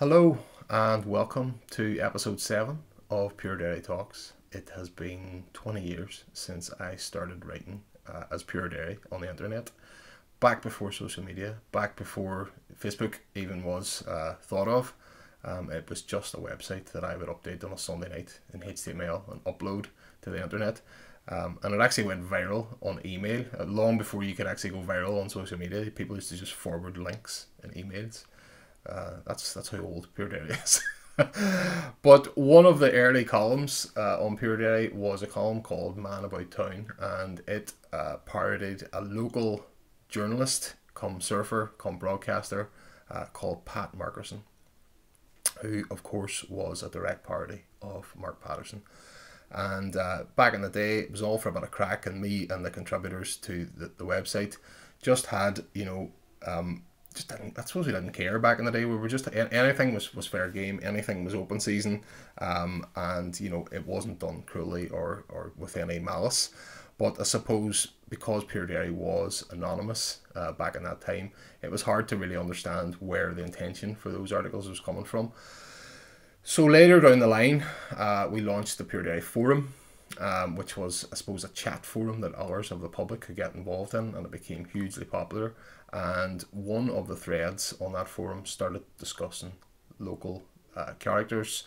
Hello and welcome to episode 7 of Pure Derry Talks. It has been 20 years since I started writing uh, as Pure Derry on the internet. Back before social media, back before Facebook even was uh, thought of. Um, it was just a website that I would update on a Sunday night in HTML and upload to the internet. Um, and it actually went viral on email uh, long before you could actually go viral on social media. People used to just forward links and emails. Uh, that's that's how old Pure is. but one of the early columns uh, on Pure was a column called Man About Town, and it uh, parodied a local journalist, come surfer, come broadcaster, uh, called Pat Markerson, who of course was a direct parody of Mark Patterson. And uh, back in the day, it was all for about a crack, and me and the contributors to the, the website just had, you know, um, just didn't, I suppose we didn't care back in the day. We were just anything was, was fair game, anything was open season, um, and you know it wasn't done cruelly or or with any malice. But I suppose because Pure was anonymous uh, back in that time, it was hard to really understand where the intention for those articles was coming from. So later down the line, uh, we launched the Pure Derry Forum, um, which was, I suppose, a chat forum that others of the public could get involved in, and it became hugely popular. And one of the threads on that forum started discussing local uh, characters,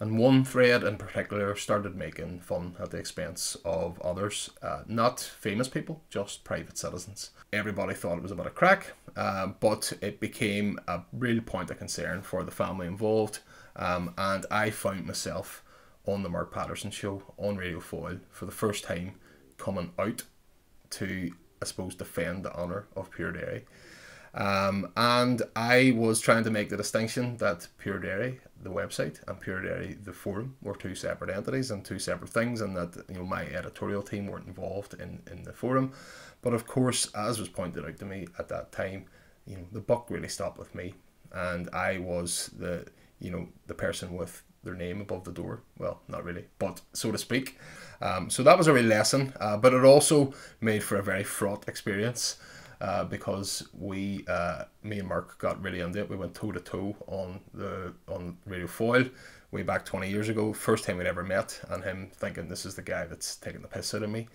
and one thread in particular started making fun at the expense of others, uh, not famous people, just private citizens. Everybody thought it was about a crack, uh, but it became a real point of concern for the family involved, um, and I found myself on the Mark Patterson show on Radio Foyle for the first time coming out to, I suppose, defend the honour of Pure Derry. Um, and I was trying to make the distinction that Pure Derry, the website, and Pure Derry, the forum, were two separate entities and two separate things, and that you know my editorial team weren't involved in, in the forum. But of course, as was pointed out to me at that time, you know the buck really stopped with me, and I was the you know the person with their name above the door. Well, not really, but so to speak. Um, so that was a real lesson, uh, but it also made for a very fraught experience uh, because we, uh, me and Mark, got really into it. We went toe to toe on the on Radio Foyle way back 20 years ago. First time we'd ever met, and him thinking this is the guy that's taking the piss out of me.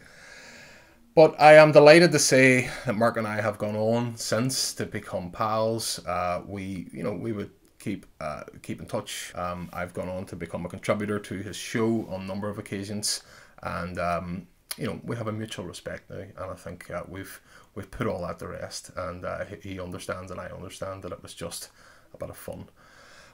But I am delighted to say that Mark and I have gone on since to become pals. Uh, we, you know, we would keep uh, keep in touch. Um, I've gone on to become a contributor to his show on a number of occasions, and um, you know we have a mutual respect now, and I think uh, we've we've put all that to rest, and uh, he understands and I understand that it was just a bit of fun.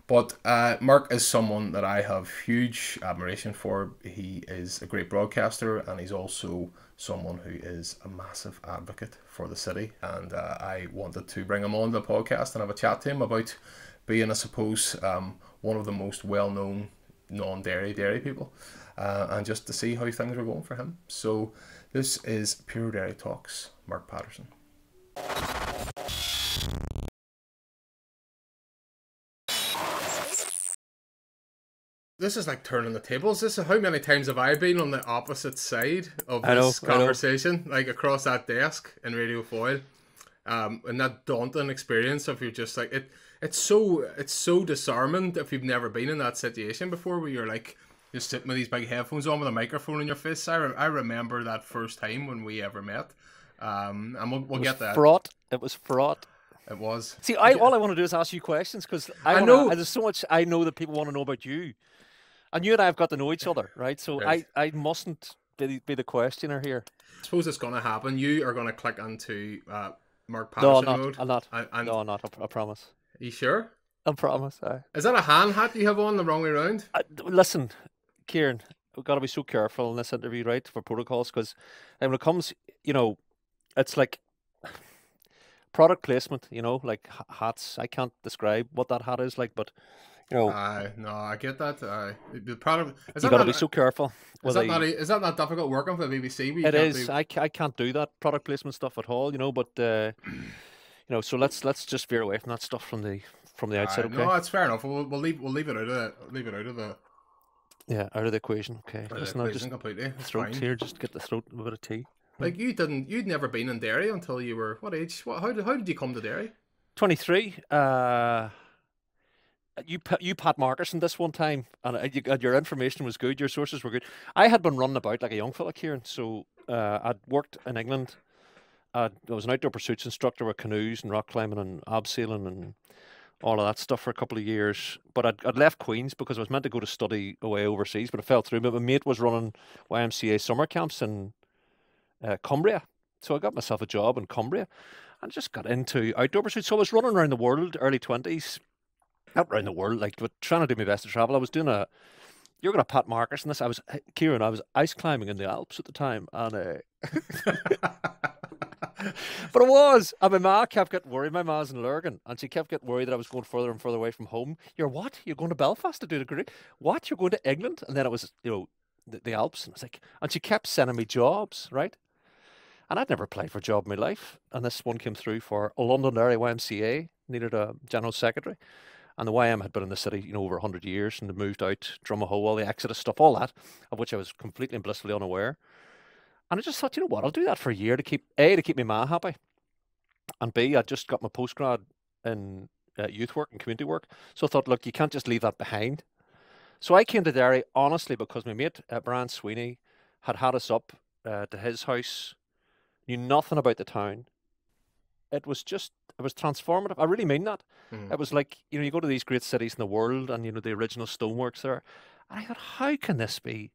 But uh, Mark is someone that I have huge admiration for. He is a great broadcaster, and he's also someone who is a massive advocate for the city. And uh, I wanted to bring him on the podcast and have a chat to him about being, I suppose, um, one of the most well known non Derry Derry people, uh, and just to see how things were going for him. So, this is Pure Derry Talks, Mark Patterson. This is like turning the tables. This is how many times have I been on the opposite side of this know, conversation, like across that desk in Radio Foyle, um, and that daunting experience of you're just like it it's so it's so disarming if you've never been in that situation before where you're like just sitting with these big headphones on with a microphone in your face. I, re- I remember that first time when we ever met. Um, and we'll, we'll get that. Fraught. It was fraught. It was. See, I all I want to do is ask you questions because I, I know there's so much I know that people want to know about you, and you and I have got to know each other, right? So right. I I mustn't be, be the questioner here. I suppose it's going to happen. You are going to click into uh, Mark Patterson no, I'm not, mode. I'm not. I, I'm, no, I'm not. I, I promise. Are you sure? I promise. I... Is that a hand hat you have on the wrong way around? Uh, listen, Ciaran, we've got to be so careful in this interview, right, for protocols, because when it comes, you know, it's like product placement, you know, like hats. I can't describe what that hat is like, but you know, uh, no, I get that. Uh, the product. Is you got to be so careful. Is that, they, not, is that not difficult working for the BBC? It is. I, I can't do that product placement stuff at all, you know. But uh, you know, so let's let's just veer away from that stuff from the from the outside. okay, no, that's fair enough. We'll, we'll leave we'll leave it out of the leave it out of the. Yeah, out of the equation. Okay, out now, just completely. Throat here, just get the throat a bit of tea. Like you didn't, you'd never been in Derry until you were what age? What? How did how did you come to Derry? Twenty three. Uh, you you Pat Markerson this one time, and uh, you, your information was good. Your sources were good. I had been running about like a young fella, Ciaran. So uh, I'd worked in England. I'd, I was an outdoor pursuits instructor with canoes and rock climbing and abseiling and all of that stuff for a couple of years. But I'd, I'd left Queens because I was meant to go to study away overseas, but it fell through. But my mate was running YMCA summer camps in uh, Cumbria, so I got myself a job in Cumbria and just got into outdoor pursuits. So I was running around the world, early twenties, not around the world, like but trying to do my best to travel. I was doing a you're gonna Pat Markerson this. I was Ciaran. I was ice climbing in the Alps at the time, and uh, but it was. And my ma kept getting worried. My ma's in Lurgan, and she kept getting worried that I was going further and further away from home. You're what? You're going to Belfast to do the degree? What? You're going to England? And then it was, you know, the, the Alps. And I was like, and she kept sending me jobs, right? And I'd never applied for a job in my life. And this one came through for a Londonderry YMCA, needed a general secretary. And the YM had been in the city, you know, over 100 years and they moved out, Drumahoe, all the Exodus stuff, all that, of which I was completely and blissfully unaware. And I just thought, you know what, I'll do that for a year to keep A, to keep my ma happy. And B, I just got my postgrad in uh, youth work and community work. So I thought, look, you can't just leave that behind. So I came to Derry honestly because my mate uh, Brian Sweeney had had us up uh, to his house, knew nothing about the town. It was just, it was transformative. I really mean that. Mm. It was like, you know, you go to these great cities in the world and, you know, the original stoneworks there. And I thought, how can this be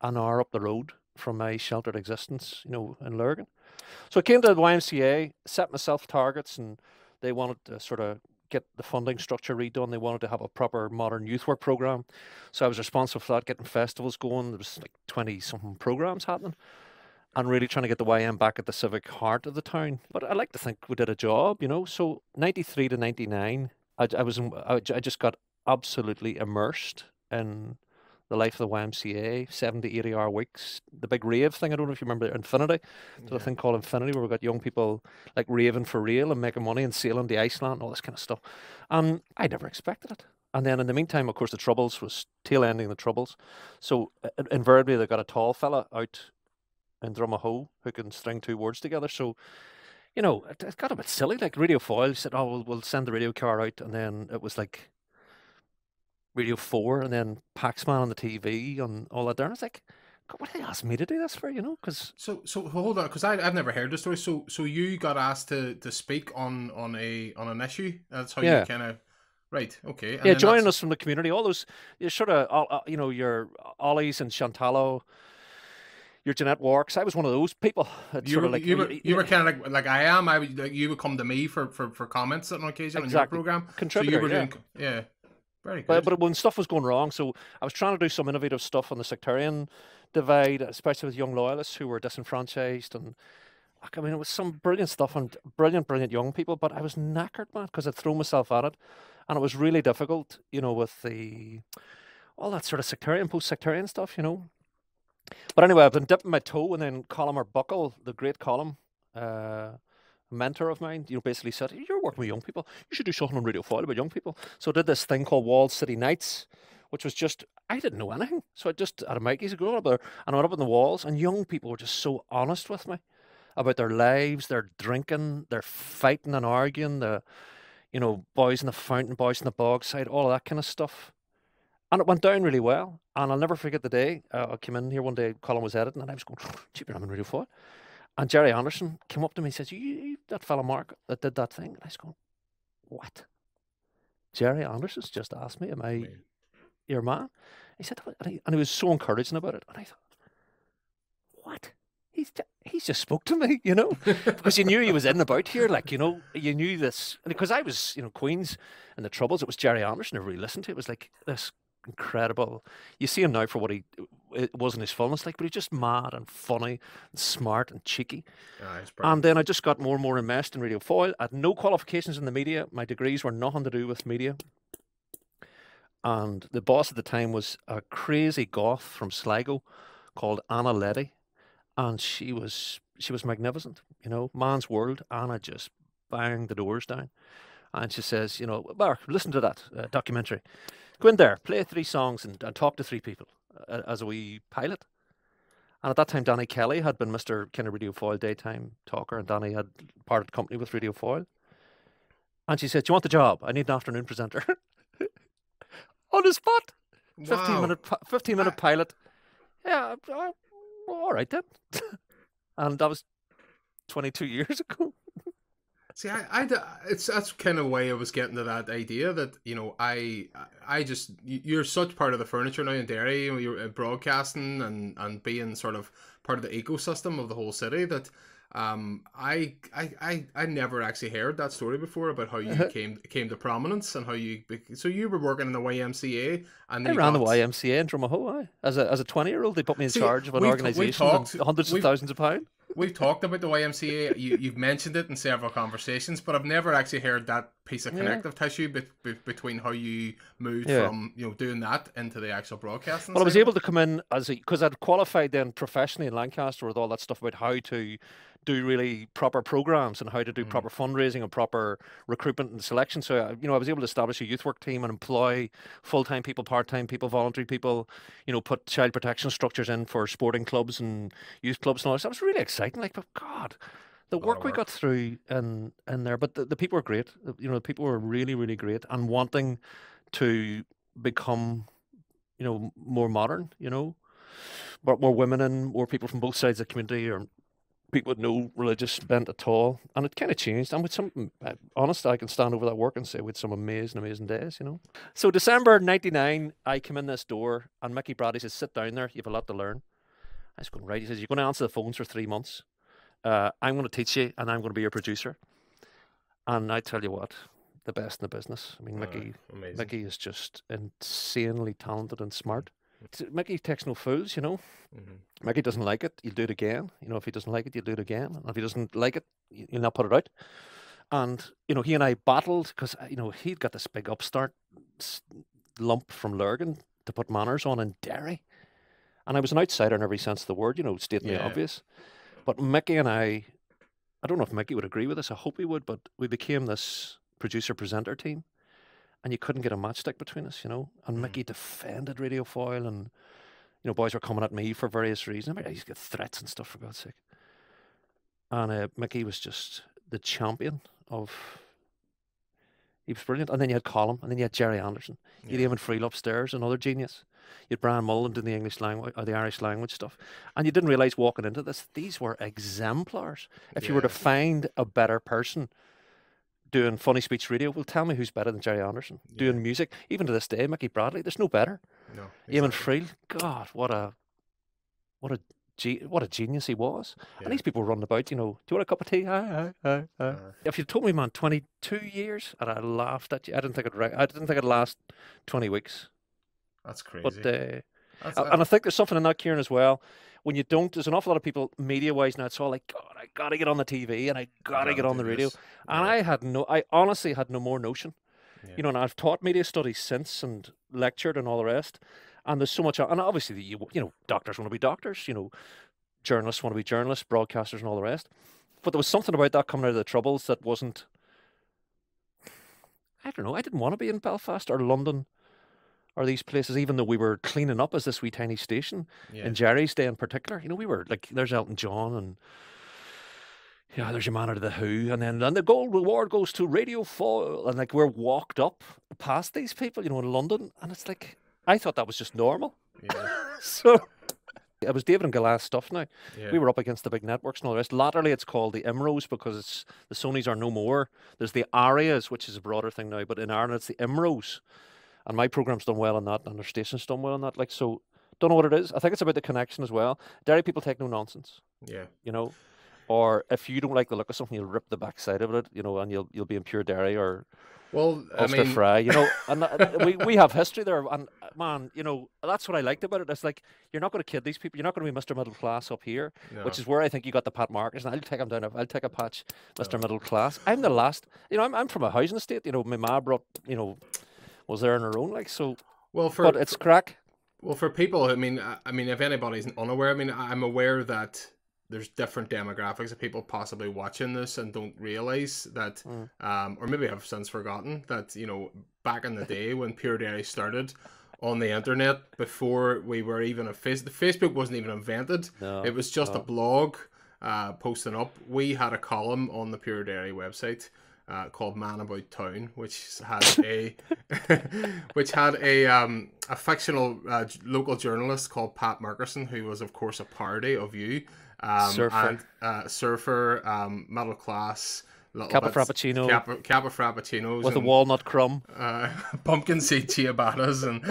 an hour up the road from my sheltered existence, you know, in Lurgan. So I came to the YMCA, set myself targets, and they wanted to sort of get the funding structure redone. They wanted to have a proper modern youth work program. So I was responsible for that, getting festivals going. There was like 20 something programs happening and really trying to get the YM back at the civic heart of the town. But I like to think we did a job, you know. So 93 to 99, I, I was in, I, I just got absolutely immersed in the life of the YMCA, 70, 80 hour weeks, the big rave thing. I don't know if you remember Infinity. There's yeah. a thing called Infinity where we got young people like raving for real and making money and sailing the Iceland and all this kind of stuff. And I never expected it. And then in the meantime, of course, the Troubles was tail ending the Troubles. So uh, invariably, they got a tall fella out in Drumahoe who can string two words together. So, you know, it, it got a bit silly. Like Radio Foyle said, oh, we'll, we'll send the radio car out. And then it was like, Radio 4 and then Paxman on the TV and all that there. And I was like, God, what did they ask me to do this for, you know? Because So, so hold on, because I've never heard the story. So, so you got asked to, to speak on, on a on an issue? That's how yeah. you kind of. Right. Okay. And yeah, joining that's... us from the community, all those, you sort of, uh, you know, your Ollie's and Chantallo, your Jeanette Warkes. I was one of those people. You were, like, you, were, you, you were kind of like like I am. I would like you would come to me for for, for comments on occasion exactly. on your program. Contributor, so you were doing, yeah. yeah. Very good. But, but when stuff was going wrong, so I was trying to do some innovative stuff on the sectarian divide, especially with young loyalists who were disenfranchised and. I mean, it was some brilliant stuff and brilliant, brilliant young people, but I was knackered, man, because I'd thrown myself at it. And it was really difficult, you know, with the all that sort of sectarian, post sectarian stuff, you know. But anyway, I've been dipping my toe, and then Column or Buckle, the great column, uh, mentor of mine, you know, basically said, You're working with young people. You should do something on Radio Foyle about young people. So I did this thing called Wall City Nights, which was just, I didn't know anything. So I just had a mic, he's a go up there and I went up on the walls, and young people were just so honest with me about their lives, their drinking, their fighting and arguing, the, you know, boys in the fountain, boys in the Bogside, all of that kind of stuff. And it went down really well. And I'll never forget the day uh, I came in here one day, Colin was editing, and I was going, Cheaper, I'm in Radio Foyle. And Gerry Anderson came up to me and says, you, you, that fella Mark that did that thing. And I was going, What? Gerry Anderson's just asked me, Am I your man? He said, and he, and he was so encouraging about it. And I thought, What? He's just, he's just spoke to me, you know, because you knew he was in about here, like you know, you knew this And because I was, you know, Queens and the Troubles. It was Gerry Anderson who really listened to it. It was like this incredible. You see him now for what he it wasn't his fullness like, but he's just mad and funny and smart and cheeky. and then I just got more and more immersed in Radio Foyle. I had no qualifications in the media. My degrees were nothing to do with media. And the boss at the time was a crazy goth from Sligo called Ana Leddy. And she was she was magnificent, you know, man's world. Anna just banged the doors down. And she says, you know, Mark, listen to that uh, documentary. Go in there, play three songs, and, and talk to three people uh, as a wee pilot. And at that time, Danny Kelly had been Mr. Kind of Radio Foyle daytime talker, and Danny had parted company with Radio Foyle. And she said, Do you want the job? I need an afternoon presenter. on the spot. 15 minute, 15 minute I- pilot. Yeah, I, I, all right then. and that was 22 years ago. See, I, I, it's that's kind of way I was getting to that idea that you know I, I just you- you're such part of the furniture now in Derry. You know, you're broadcasting and and being sort of part of the ecosystem of the whole city. That um, I, I, I, I never actually heard that story before about how you came came to prominence and how you. So you were working in the YMCA and I ran the YMCA in Drumahoe. As a as a 20 year old, they put me in See, charge of an we've t- we've organisation hundreds of thousands of pounds. We've talked about the YMCA. You, you've mentioned it in several conversations, but I've never actually heard that piece of Yeah. connective tissue be, be, between how you moved Yeah. from you know doing that into the actual broadcasting. Well, I was able to come in as because I'd qualified then professionally in Lancaster with all that stuff about how to do really proper programs and how to do Mm. proper fundraising and proper recruitment and selection. So I- you know, I was able to establish a youth work team and employ full time people, part time people, voluntary people. You know, put child protection structures in for sporting clubs and youth clubs and all this. it was really exciting. Like, but God. The of work we got through in, in there, but the, the people were great. You know, the people were really, really great and wanting to become you know, more modern, you know, but more women and more people from both sides of the community or people with no religious bent at all. And it kind of changed. And with some, uh, honest, I can stand over that work and say with some amazing, amazing days, you know. So December 99, I come in this door and Mickey Bradley says, sit down there, you have a lot to learn. I was going, right. He says, you're going to answer the phones for three months. Uh, I'm going to teach you and I'm going to be your producer. And I tell you what, the best in the business. I mean, Uh, Mickey, amazing. Mickey is just insanely talented and smart. T- Mickey takes no fools, you know. Mhm. Mickey doesn't like it, you'll do it again. You know, if he doesn't like it, you'll do it again. And if he doesn't like it, you'll not put it out. And, you know, he and I battled because, you know, he'd got this big upstart lump from Lurgan to put manners on in Derry. And I was an outsider in every sense of the word, you know, stating the Yeah. obvious. But Mickey and I, I don't know if Mickey would agree with this, I hope he would, but we became this producer presenter team. And you couldn't get a matchstick between us, you know. And Mhm. Mickey defended Radio Foyle, and you know, boys were coming at me for various reasons. I mean, I used to get threats and stuff for God's sake. And uh, Mickey was just the champion of. He was brilliant. And then you had Colin, and then you had Gerry Anderson. You had Yeah. Eamon Friel upstairs, another genius. You had Brian Mullen doing the English language or the Irish language stuff. And you didn't realise walking into this, these were exemplars. If you were to find a better person doing funny speech radio, well, tell me who's better than Gerry Anderson. Yeah. Doing music, even to this day, Mickey Bradley, there's no better. No, Eamon exactly. Friel, God, what a, what a, ge- what a genius he was. Yeah. And these people running about, you know, do you want a cup of tea? Hi, hi, hi, hi. Uh, If you told me, man, 22 years, and I laughed at you, I didn't think it'd, I didn't think it'd last 20 weeks. that's crazy. But, uh, That's- a- and I think there's something in that, Ciaran, as well. When you don't, there's an awful lot of people media wise now. It's all like, God, I got to get on the TV and I got to gotta get on the radio. this. And Yeah. I had no, I honestly had no more notion. Yeah. You know, and I've taught media studies since and lectured and all the rest. And there's so much, and obviously, the, you, you know, doctors want to be doctors, you know, journalists want to be journalists, broadcasters, and all the rest. But there was something about that coming out of the Troubles that wasn't, I don't know, I didn't want to be in Belfast or London or these places, even though we were cleaning up as this wee tiny station yeah. in Gerry's day in particular. You know, we were like, there's Elton John and yeah, there's your man out of the Who, and then and the gold reward goes to Radio Foyle, and like we're walked up past these people, you know, in London, and it's like I thought that was just normal. yeah. So it was David and Goliath stuff now. yeah. We were up against the big networks and all the rest. Latterly, it's called the Imros because it's the Sonys are no more. There's the Arias, which is a broader thing now, but in Ireland it's the Imros, and my program's done well on that, and their station's done well on that. Like so, don't know what it is. I think it's about the connection as well. Derry people take no nonsense, yeah. you know. Or if you don't like the look of something, you'll rip the backside of it, you know, and you'll you'll be in Pure Derry or Well, I mean, Fry, you know. And uh, we we have history there, and uh, man, you know, that's what I liked about it. It's like you're not going to kid these people. You're not going to be Mr. Middle Class up here which is where I think you got the Pat Marcus. And I'll take him down. I'll take a patch, Mister Middle Class. I'm the last. You know, I'm I'm from a housing estate. You know, my ma brought. You know, was there on her own. Like so, well for but it's crack. Well, for people, I mean, I, I mean, if anybody's unaware, I mean, I'm aware that there's different demographics of people possibly watching this and don't realize that, Mm. um, or maybe have since forgotten that, you know, back in the day when Pure Derry started on the internet, before we were even a face, the Facebook wasn't even invented. No, It was just a blog uh, posting up. We had a column on the Pure Derry website uh, called Man About Town, which had a which had a um, a fictional uh, local journalist called Pat Markerson, who was of course a parody of you, um, Surfer. and uh, surfer, um, middle class. Kappa Frappuccino. Kappa, Kappa Frappuccinos, with a walnut crumb. uh, pumpkin seed ciabattas, and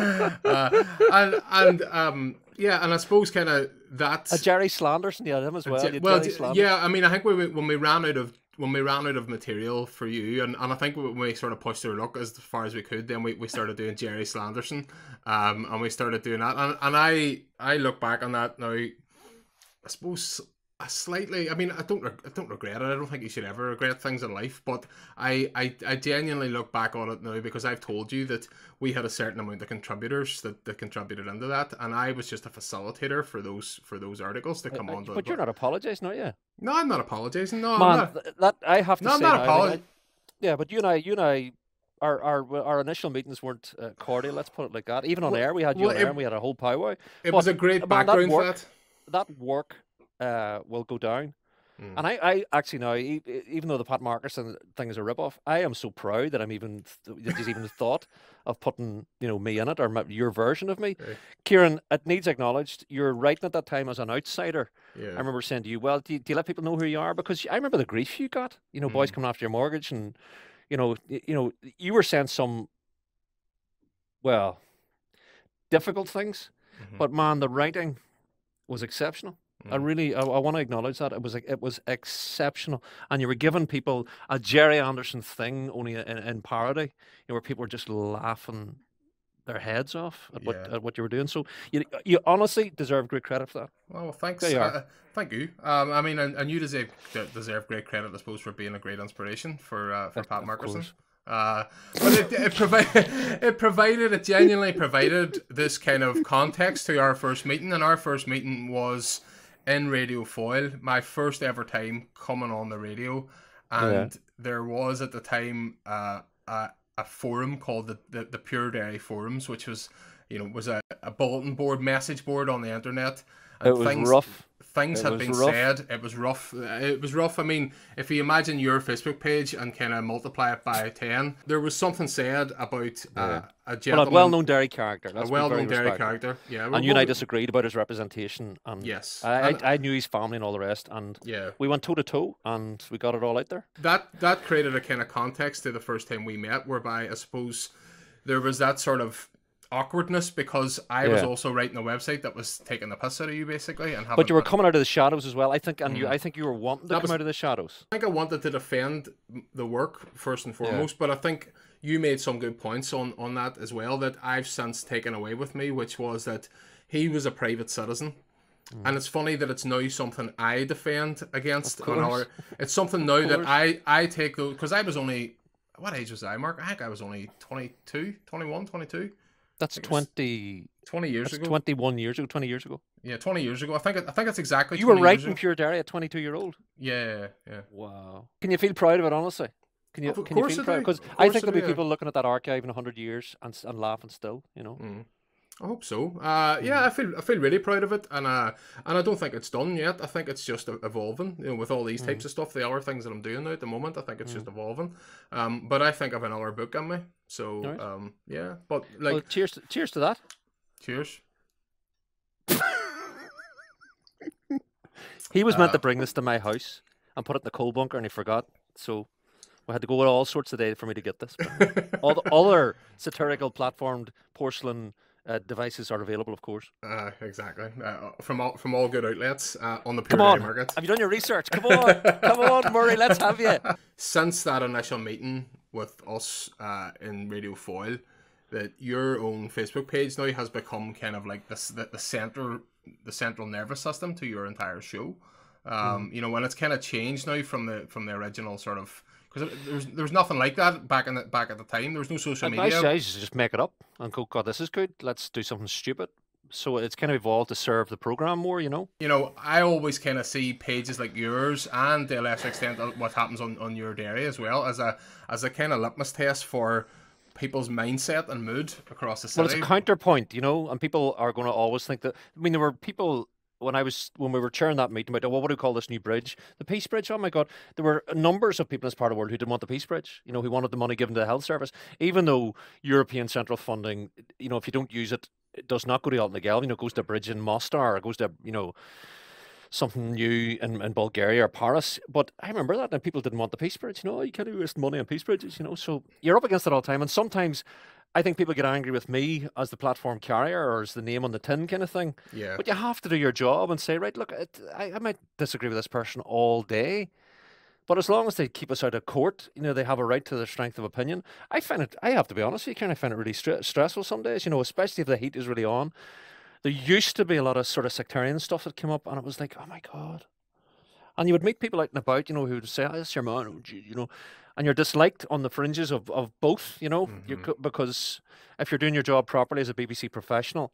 uh, and and um, yeah, and I suppose kind of that's a Jerry Slanderson, yeah, him as well. Well, Jerry yeah. I mean, I think we- when we ran out of when we ran out of material for you, and, and I think when we sort of pushed our luck as far as we could, then we, we started doing Jerry Slanderson, um, and we started doing that, and and I I look back on that now. I suppose a slightly. I mean, I don't I don't regret it. I don't think you should ever regret things in life, but I I, I genuinely look back on it now because I've told you that we had a certain amount of contributors that, that contributed into that, and I was just a facilitator for those for those articles to come Uh, on. but the you're not apologising, are you? no, I'm not apologizing. No, I'm Man, not. that I have to No, say. I'm not I apologizing. Yeah, but you and I, you and I, our our our initial meetings weren't uh, cordial. Let's put it like that. Even on Well- air, we had you well, on air, and we had a whole powwow. It was a great man, that background for work- that. That work uh, will go down. Mm. And I, I actually now, even though the Pat Markerson thing is a rip-off, I am so proud that I'm even that he's even thought of putting you know me in it or my, your version of me. Right. Kieran, it needs acknowledged. You're writing at that time as an outsider. Yeah. I remember saying to you, "Well, do you, do you let people know who you are?" Because I remember the grief you got. You know, boys Mm. coming after your mortgage, and you know, you know, you were saying some, well, difficult things. Mhm. But man, the writing was exceptional. I Mm. really, I, I want to acknowledge that it was, it was exceptional, and you were giving people a Gerry Anderson thing only in, in parody, you know, where people were just laughing their heads off at what Yeah. at what you were doing. So you, you honestly deserve great credit for that. Well, thanks. There you. Uh, thank you. Um, I mean, and, and you deserve deserve great credit, I suppose, for being a great inspiration for uh, for Pat Markerson. Uh, but it, it provided it provided it genuinely provided this kind of context to our first meeting, and our first meeting was in Radio Foyle, my first ever time coming on the radio, and there was at the time uh, a a forum called the, the the Pure Derry Forums, which was you know was a, a bulletin board, message board on the internet. And It was things, rough. things It had been rough. said. It was rough. It was rough. I mean, if you imagine your Facebook page and kind of multiply it by ten, there was something said about uh, a Well, gentleman, a well-known Derry character. a be very well-known Derry character. Yeah, And you and I disagreed about his representation, and Yes, I, and- I, I knew his family and all the rest, and yeah, we went toe to toe, and we got it all out there. that that created a kind of context to the first time we met, whereby I suppose there was that sort of awkwardness because I was also writing a website that was taking the piss out of you basically, and But you were coming out of the shadows as well. I think, and you, Mm. I think you were wanting to That come was- out of the shadows. I think I wanted to defend the work first and foremost, but I think you made some good points on on that as well that I've since taken away with me, which was that he was a private citizen. Mm. And it's funny that it's now something I defend against. Our, it's something now that. I, I take because I was only what age was I, Mark? I think I was only 22, 21, 22, That's think 20, 20 years that's ago. 21 years ago, 20 years ago. Yeah, 20 years ago. I think I think it's exactly You were 20 years writing. Pure Derry at 22 year old. Yeah, yeah. Wow. Can you feel proud of it, honestly? Can you, Of can you feel proud? Because I think there'll be people looking at that archive in 100 years and, and laughing still, you know? Mm. I hope so. Uh, yeah, I feel I feel really proud of it, and uh, and I don't think it's done yet. I think it's just evolving. You know, with all these types of stuff, the other things that I'm doing now at the moment, I think it's just evolving. Um, but I think I've another book in me, so Nice. um, yeah. But like, well, cheers, to, cheers to that. cheers. He was meant Uh, to bring this to my house and put it in the coal bunker, and he forgot. So we had to go all sorts of days for me to get this. All the other satirical platformed porcelain uh, devices are available, of course. Uh, exactly. Uh, from all from all good outlets uh, on the Come pure on, market. have you done your research? Come on, come on, Murray, let's have you. Since that initial meeting with us uh, in Radio Foyle, that your own Facebook page now has become kind of like this the, the center the central nervous system to your entire show. Um, You know, when it's kind of changed now from the from the original sort of because there's was nothing like that back in the, back at the time. There was no social media. size is just make it up and go, God, this is good. Let's do something stupid. So it's kind of evolved to serve the program more, you know. you know, I always kind of see pages like yours and to a lesser extent what happens on, on your dairy as well as a as a kind of litmus test for people's mindset and mood across the city. Well, it's a counterpoint, you know, and people are going to always think that. I mean, there were people when I was when we were chairing that meeting about well, what do we call this new bridge? The Peace Bridge. Oh my God, there were numbers of people in this part of the world who didn't want the Peace Bridge. You know, who wanted the money given to the health service, even though European central funding, you know, if you don't use it, it does not go to Alton You know, it goes to a bridge in Mostar, it goes to you know something new in, in Bulgaria or Paris. But I remember that, and people didn't want the Peace Bridge. You know, oh, you can't waste money on Peace Bridges. You know, so you're up against it all the time, and sometimes I think people get angry with me as the platform carrier or as the name on the tin kind of thing. Yeah. But you have to do your job and say, right, look, it, I, I might disagree with this person all day. But as long as they keep us out of court, you know, they have a right to their strength of opinion. I find it, I have to be honest with you, Ciaran, I find it really stressful some days, you know, especially if the heat is really on. There used to be a lot of sort of sectarian stuff that came up, and it was like, oh my God. And you would meet people out and about, you know, who would say, oh, that's your man, oh, you know and you're disliked on the fringes of, of both, you know, mm-hmm. because if you're doing your job properly as a BBC professional,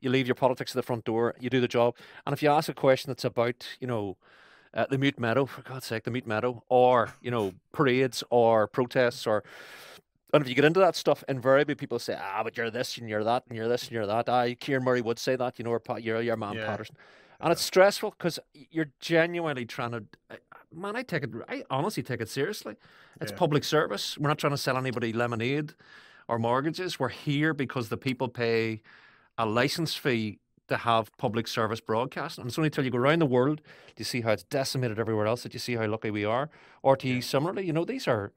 you leave your politics at the front door, you do the job. And if you ask a question that's about, you know, uh, the Mute Meadow, for God's sake, the Mute Meadow, or, you know, parades or protests or and if you get into that stuff, invariably people say, ah, but you're this and you're that and you're this and you're that. I, Ciaran Murray would say that, you know, or you're your man yeah. Patterson. And yeah. it's stressful because you're genuinely trying to man, I take it. I honestly take it seriously. It's yeah. public service. We're not trying to sell anybody lemonade or mortgages. We're here because the people pay a license fee to have public service broadcasting. And it's only until you go around the world do you see how it's decimated everywhere else that you see how lucky we are. RTE yeah. similarly, you know, these are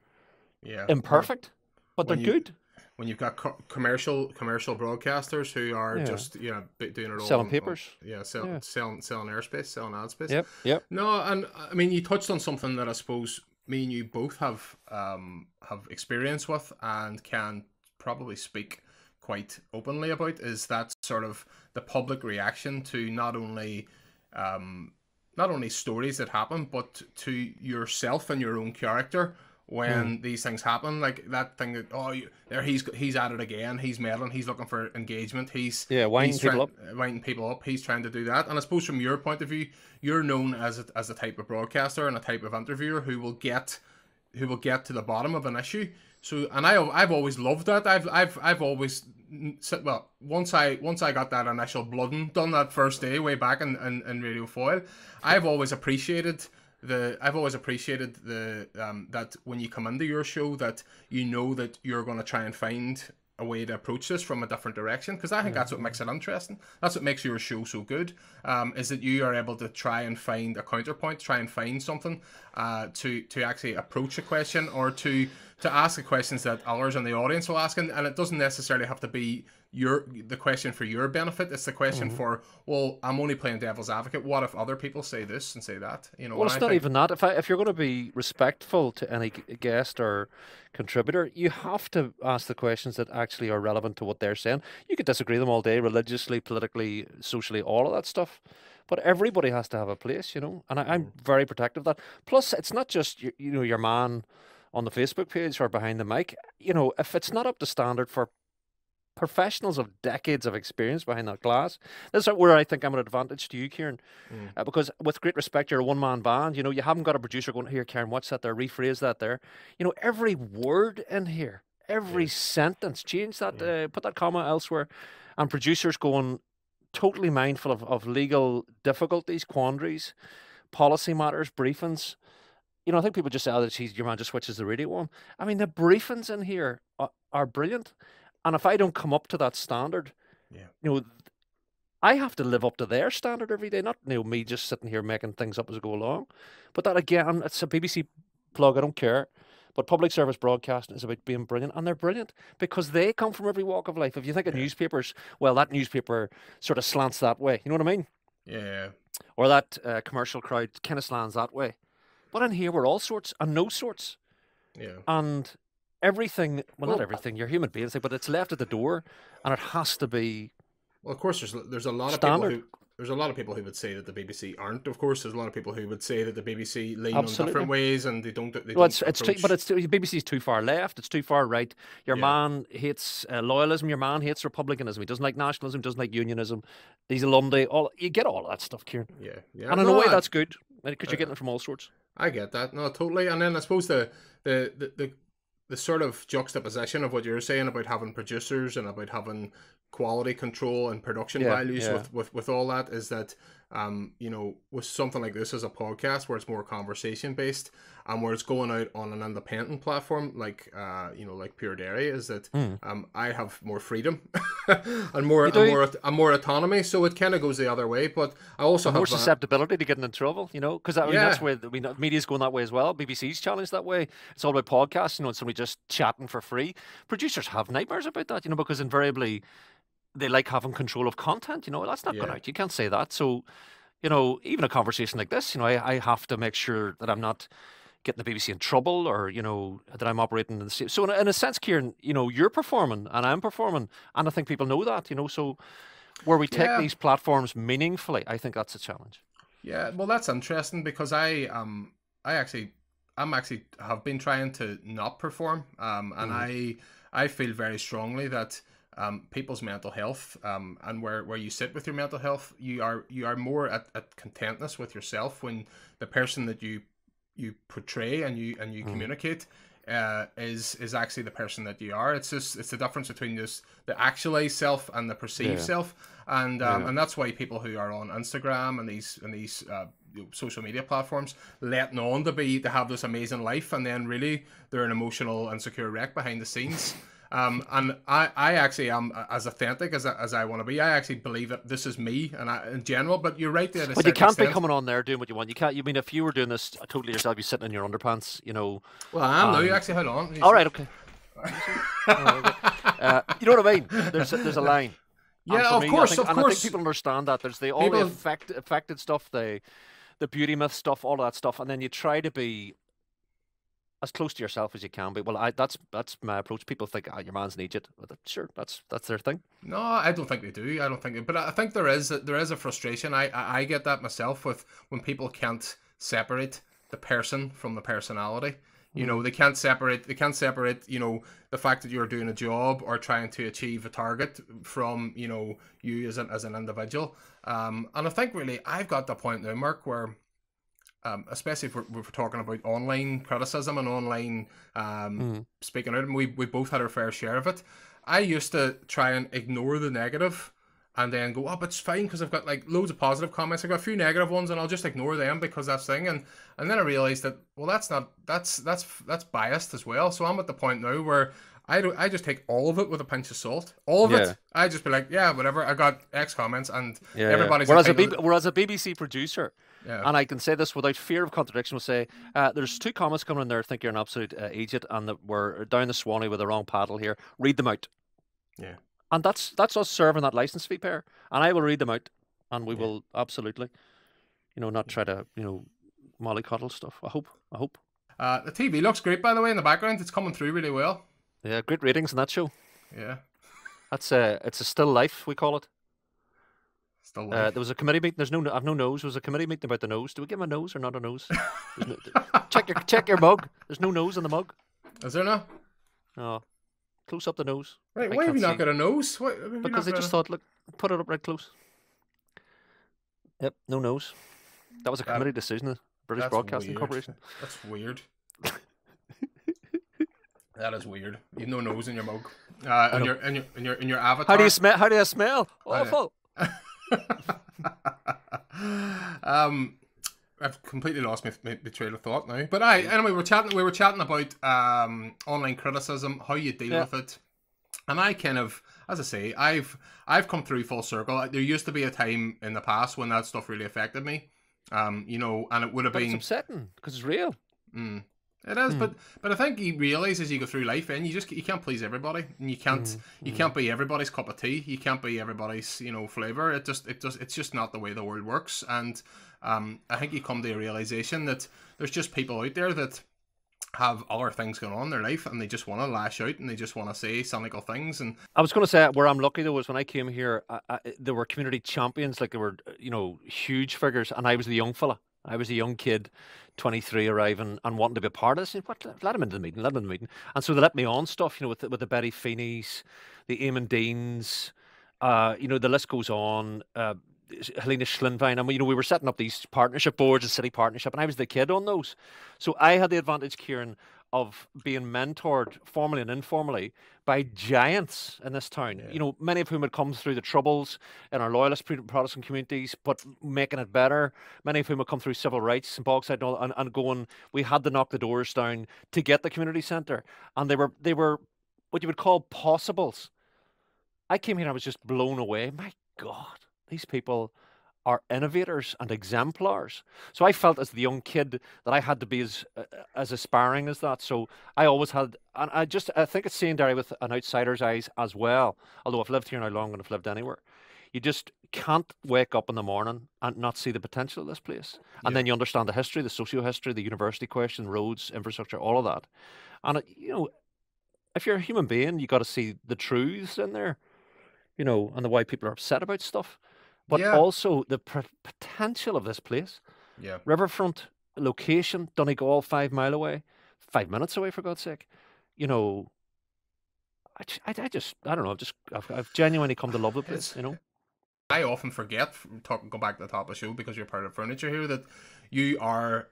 yeah. imperfect, but they're you, good when you've got co- commercial commercial broadcasters who are yeah. just you know doing it all selling papers, yeah, sell, yeah, selling selling airspace, selling ad space. Yep, yep. No, and I mean you touched on something that I suppose me and you both have um have experience with and can probably speak quite openly about is that sort of the public reaction to not only um not only stories that happen but to yourself and your own character when mm. these things happen. Like that thing that oh, you, there he's he's at it again. He's meddling. He's looking for engagement. He's yeah, winding he's people trying, up, winding people up. He's trying to do that. And I suppose from your point of view, you're known as a, as a type of broadcaster and a type of interviewer who will get who will get to the bottom of an issue. So, and I I've always loved that. I've I've I've always well once I once I got that initial blooding done that first day way back in, in, in Radio Foyle, I've always appreciated the I've always appreciated the um, that when you come into your show that you know that you're going to try and find a way to approach this from a different direction because I think that's what makes it interesting. That's what makes your show so good. Um, is that you are able to try and find a counterpoint, try and find something uh, to to actually approach a question or to to ask the questions that others in the audience will ask, and, and it doesn't necessarily have to be your the question for your benefit. It's the question mm-hmm. for well, I'm only playing devil's advocate. What if other people say this and say that? You know. Well, it's I not think... even that. If I, if you're going to be respectful to any guest or contributor, you have to ask the questions that actually are relevant to what they're saying. You could disagree them all day, religiously, politically, socially, all of that stuff. But everybody has to have a place, you know, and I, am mm. very protective of that. Plus, it's not just you, you know your man on the Facebook page or behind the mic. You know, if it's not up to standard for professionals of decades of experience behind that glass. This is where I think I'm an advantage to you, Ciaran, mm. uh, because with great respect, you're a one man band. You know, you haven't got a producer going here, Ciaran. What's that there? Rephrase that there. You know, every word in here, every yeah. sentence, change that, yeah. uh, put that comma elsewhere, and producers going totally mindful of, of legal difficulties, quandaries, policy matters, briefings you know, I think people just say, "Oh, geez, your man just switches the radio on." I mean, the briefings in here are, are brilliant, and if I don't come up to that standard, yeah, you know, I have to live up to their standard every day. Not you know me just sitting here making things up as I go along. But that again, it's a BBC plug. I don't care. But public service broadcasting is about being brilliant, and they're brilliant because they come from every walk of life. If you think of yeah. newspapers, well, that newspaper sort of slants that way. You know what I mean? Yeah. Or that uh, commercial crowd kind of slants that way. But in here, we're all sorts and no sorts. Yeah. And everything, well, well not everything, you're human beings, but it's left at the door and it has to be. Well, of course, there's there's a lot standard. of people who there's a lot of people who would say that the BBC aren't. Of course, there's a lot of people who would say that the BBC lean Absolutely. on different ways and they don't. They well, it's, it's too, but it's too, BBC's too far left. It's too far right. Your yeah. man hates uh, loyalism. Your man hates republicanism. He doesn't like nationalism. Doesn't like unionism. He's a Lundy. All you get all of that stuff, Ciaran. Yeah, yeah. And in no, a way, I, that's good uh, because you're uh, getting it from all sorts. I get that. No, totally. And then I suppose the the the, the the sort of juxtaposition of what you're saying about having producers and about having quality control and production Yeah, values yeah. with, with with all that is that um you know with something like this as a podcast where it's more conversation based and where it's going out on an independent platform like uh you know like Pure Derry is that um i have more freedom and more and more and more autonomy so it kind of goes the other way but i also more have susceptibility to getting in trouble, you know, because I mean, that's where the, I mean, media's going that way as well. BBC's challenged that way. It's all about podcasts, you know, and somebody just chatting for free. Producers have nightmares about that, you know, because invariably they like having control of content. You know, that's not going out. You can't say that. So, you know, even a conversation like this, you know, I, I have to make sure that I'm not getting the BBC in trouble or, you know, that I'm operating in the same. So, in a, in a sense, Ciaran, you know, you're performing and I'm performing. And I think people know that, you know, so where we take Yeah. these platforms meaningfully, I think that's a challenge. Yeah, well, that's interesting because I um I actually I'm actually have been trying to not perform um and I I feel very strongly that um people's mental health um and where where you sit with your mental health you are you are more at, at contentness with yourself when the person that you you portray and you and you communicate uh, is is actually the person that you are. It's just it's the difference between just the actualized self and the perceived Yeah. self, and um, Yeah. and that's why people who are on Instagram and these and these uh, social media platforms letting on to be to have this amazing life, and then really they're an emotional insecure wreck behind the scenes. Um, and I, I actually am as authentic as I, as I want to be. I actually believe that this is me, and I, in general. But you're right there. But you can't be coming on there doing what you want. You can't. You mean if you were doing this totally yourself, you sitting in your underpants, you know? Well, I am um, now. Actually, hold on. All right, okay. Uh, you know what I mean? There's a, there's a line. Yeah, of me, I course, think- of and I think people understand that. There's the all People- the affect, affected stuff, the the beauty myth stuff, all of that stuff, and then you try to be as close to yourself as you can be. Well, I that's that's my approach. People think, ah, your man's an idiot. Well, sure, that's that's their thing. No, I don't think they do. I don't think, but I think there is there is a frustration. I I, I get that myself with when people can't separate the person from the personality. You know, they can't separate. They can't separate. You know, the fact that you're doing a job or trying to achieve a target from you know you as an as an individual. Um, and I think really I've got the point now, Mark, where um, especially if we're, we're talking about online criticism and online um, Mhm. speaking out, and we, we both had our fair share of it. I used to try and ignore the negative and then go, oh, but it's fine because I've got like loads of positive comments. I've got a few negative ones and I'll just ignore them because that's thing. And and then I realized that well, that's not that's that's that's biased as well. So I'm at the point now where I don't I just take all of it with a pinch of salt. All of Yeah. it. I just be like, yeah, whatever. I got X comments and Yeah. everybody's whereas a, entitled- whereas a BBC producer, Yeah. and I can say this without fear of contradiction, will say uh, there's two comments coming in there. I think you're an absolute uh, idiot, and that we're down the Swanee with the wrong paddle here. Read them out. Yeah. And that's that's us serving that license fee pair, and I will read them out, and we Yeah. will absolutely, you know, not try to you know mollycoddle stuff. I hope. I hope. Uh, the TV looks great by the way in the background. It's coming through really well. Yeah, great ratings in that show. Yeah. That's a it's a still life we call it. Still Uh, there was a committee meeting. There's no I've no nose. There was a committee meeting about the nose. Do we give him a nose or not a nose? No- check your check your mug. There's no nose in the mug. Is there no? Oh, close up the nose. Right, I why have you not see. got a nose? Why, Because they just a- thought, look, put it up right close. Yep, no nose. That was a That- committee decision. The British Broadcasting weird. Corporation. That's weird. That is weird. You've no nose in your mug. Uh, and your and your and your and your avatar. How do you smell? How do you smell? Awful. um, I've completely lost my, my, my trail of thought now. But I anyway, we're chatting. We were chatting about um online criticism, how you deal Yeah. with it, and I kind of, as I say, I've I've come through full circle. There used to be a time in the past when that stuff really affected me. Um, you know, and it would have But it's been. upsetting because it's real. Mm. It is, Hmm. but but I think you realise as you go through life, and you just you can't please everybody, and you can't Hmm. you can't be everybody's cup of tea. You can't be everybody's you know flavor. It just it just it's just not the way the world works. And um, I think you come to a realization that there's just people out there that have other things going on in their life, and they just want to lash out and they just want to say cynical things. And I was going to say where I'm lucky though was when I came here, I, I, there were community champions, like there were you know huge figures, and I was the young fella. I was a young kid, 23, arriving and wanting to be a part of this. And what, let him into the meeting, let him into the meeting. And so they let me on stuff, you know, with the, with the Betty Feeneys, the Eamon Deans, uh, you know, the list goes on. Uh, Helena Schlinvine, and you know, we were setting up these partnership boards, a city partnership, and I was the kid on those. So I had the advantage, Ciaran, of being mentored formally and informally by giants in this town. Yeah. You know, many of whom had come through the troubles in our loyalist Protestant communities, but making it better. Many of whom had come through civil rights and Bogside and, all, and, and going. We had to knock the doors down to get the community centre, and they were they were what you would call possibles. I came here and I was just blown away. My God, these people are innovators and exemplars. So I felt as the young kid that I had to be as uh, as aspiring as that. So I always had, and I just I think it's seeing Derry with an outsider's eyes as well. Although I've lived here now longer than I've lived anywhere, you just can't wake up in the morning and not see the potential of this place. And Yeah. then you understand the history, the socio history, the university question, roads, infrastructure, all of that. And it, you know, if you're a human being, you got to see the truths in there, you know, and the why people are upset about stuff, but Yeah. also the p- potential of this place. Yeah. Riverfront location, Donegal, five mile away, five minutes away, for God's sake. You know, I, I, I just, I don't know, I've just, I've, I've genuinely come to love the place, you know? I often forget, talking go back to the top of the show because you're part of furniture here, that you are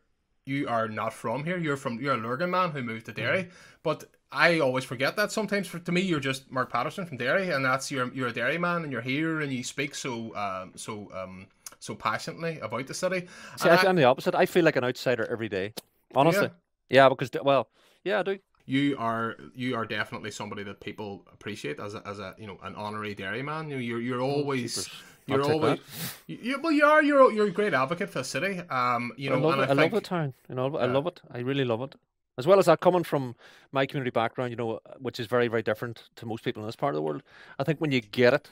you are not from here. You're from you're a Lurgan man who moved to Derry. But I always forget that sometimes. For to me, you're just Mark Patterson from Derry, and that's you're you're a Derry man, and you're here, and you speak so um so um so passionately about the city. See, I, I'm the opposite. I feel like an outsider every day, honestly. Yeah, because, well, yeah, I do. you are you are definitely somebody that people appreciate as a, as a you know an honorary Derry man. You know, you're you're always jeepers. You're always you, well you are you're you're a great advocate for the city. Um, you know, I love it. I, I, think, love the town. You know, I love it. I really love it. As well as that, coming from my community background, you know, which is very, very different to most people in this part of the world. I think when you get it,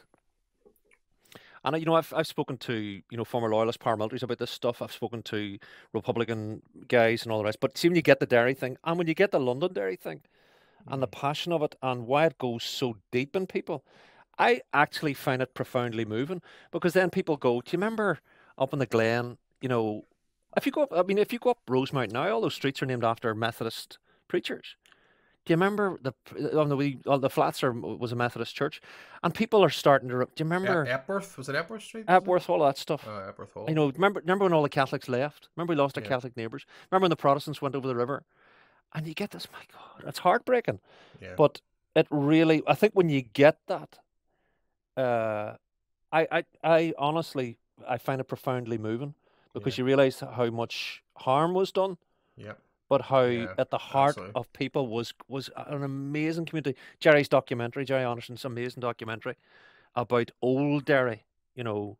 and you know, I've I've spoken to you know former loyalist paramilitaries about this stuff. I've spoken to Republican guys and all the rest. But see, when you get the Derry thing, and when you get the Londonderry thing, and the passion of it, and why it goes so deep in people, I actually find it profoundly moving because then people go, "Do you remember up in the Glen? You know, if you go up, I mean, if you go up Rosemount now, all those streets are named after Methodist preachers. Do you remember the uh, on the wee, on the flats are was a Methodist church, and people are starting to. Do you remember Ep- Epworth was it Epworth Street? Epworth, all that stuff? Oh, Epworth Hall. You know, remember remember when all the Catholics left? Remember we lost our Yeah. Catholic neighbours? Remember when the Protestants went over the river? And you get this, my God, it's heartbreaking. Yeah. But it really, I think when you get that, uh, I, I, I honestly, I find it profoundly moving because you realise how much harm was done, yeah. but how Yeah, at the heart absolutely. of people was was an amazing community. Gerry's documentary, Gerry Anderson's amazing documentary about old Derry. You know,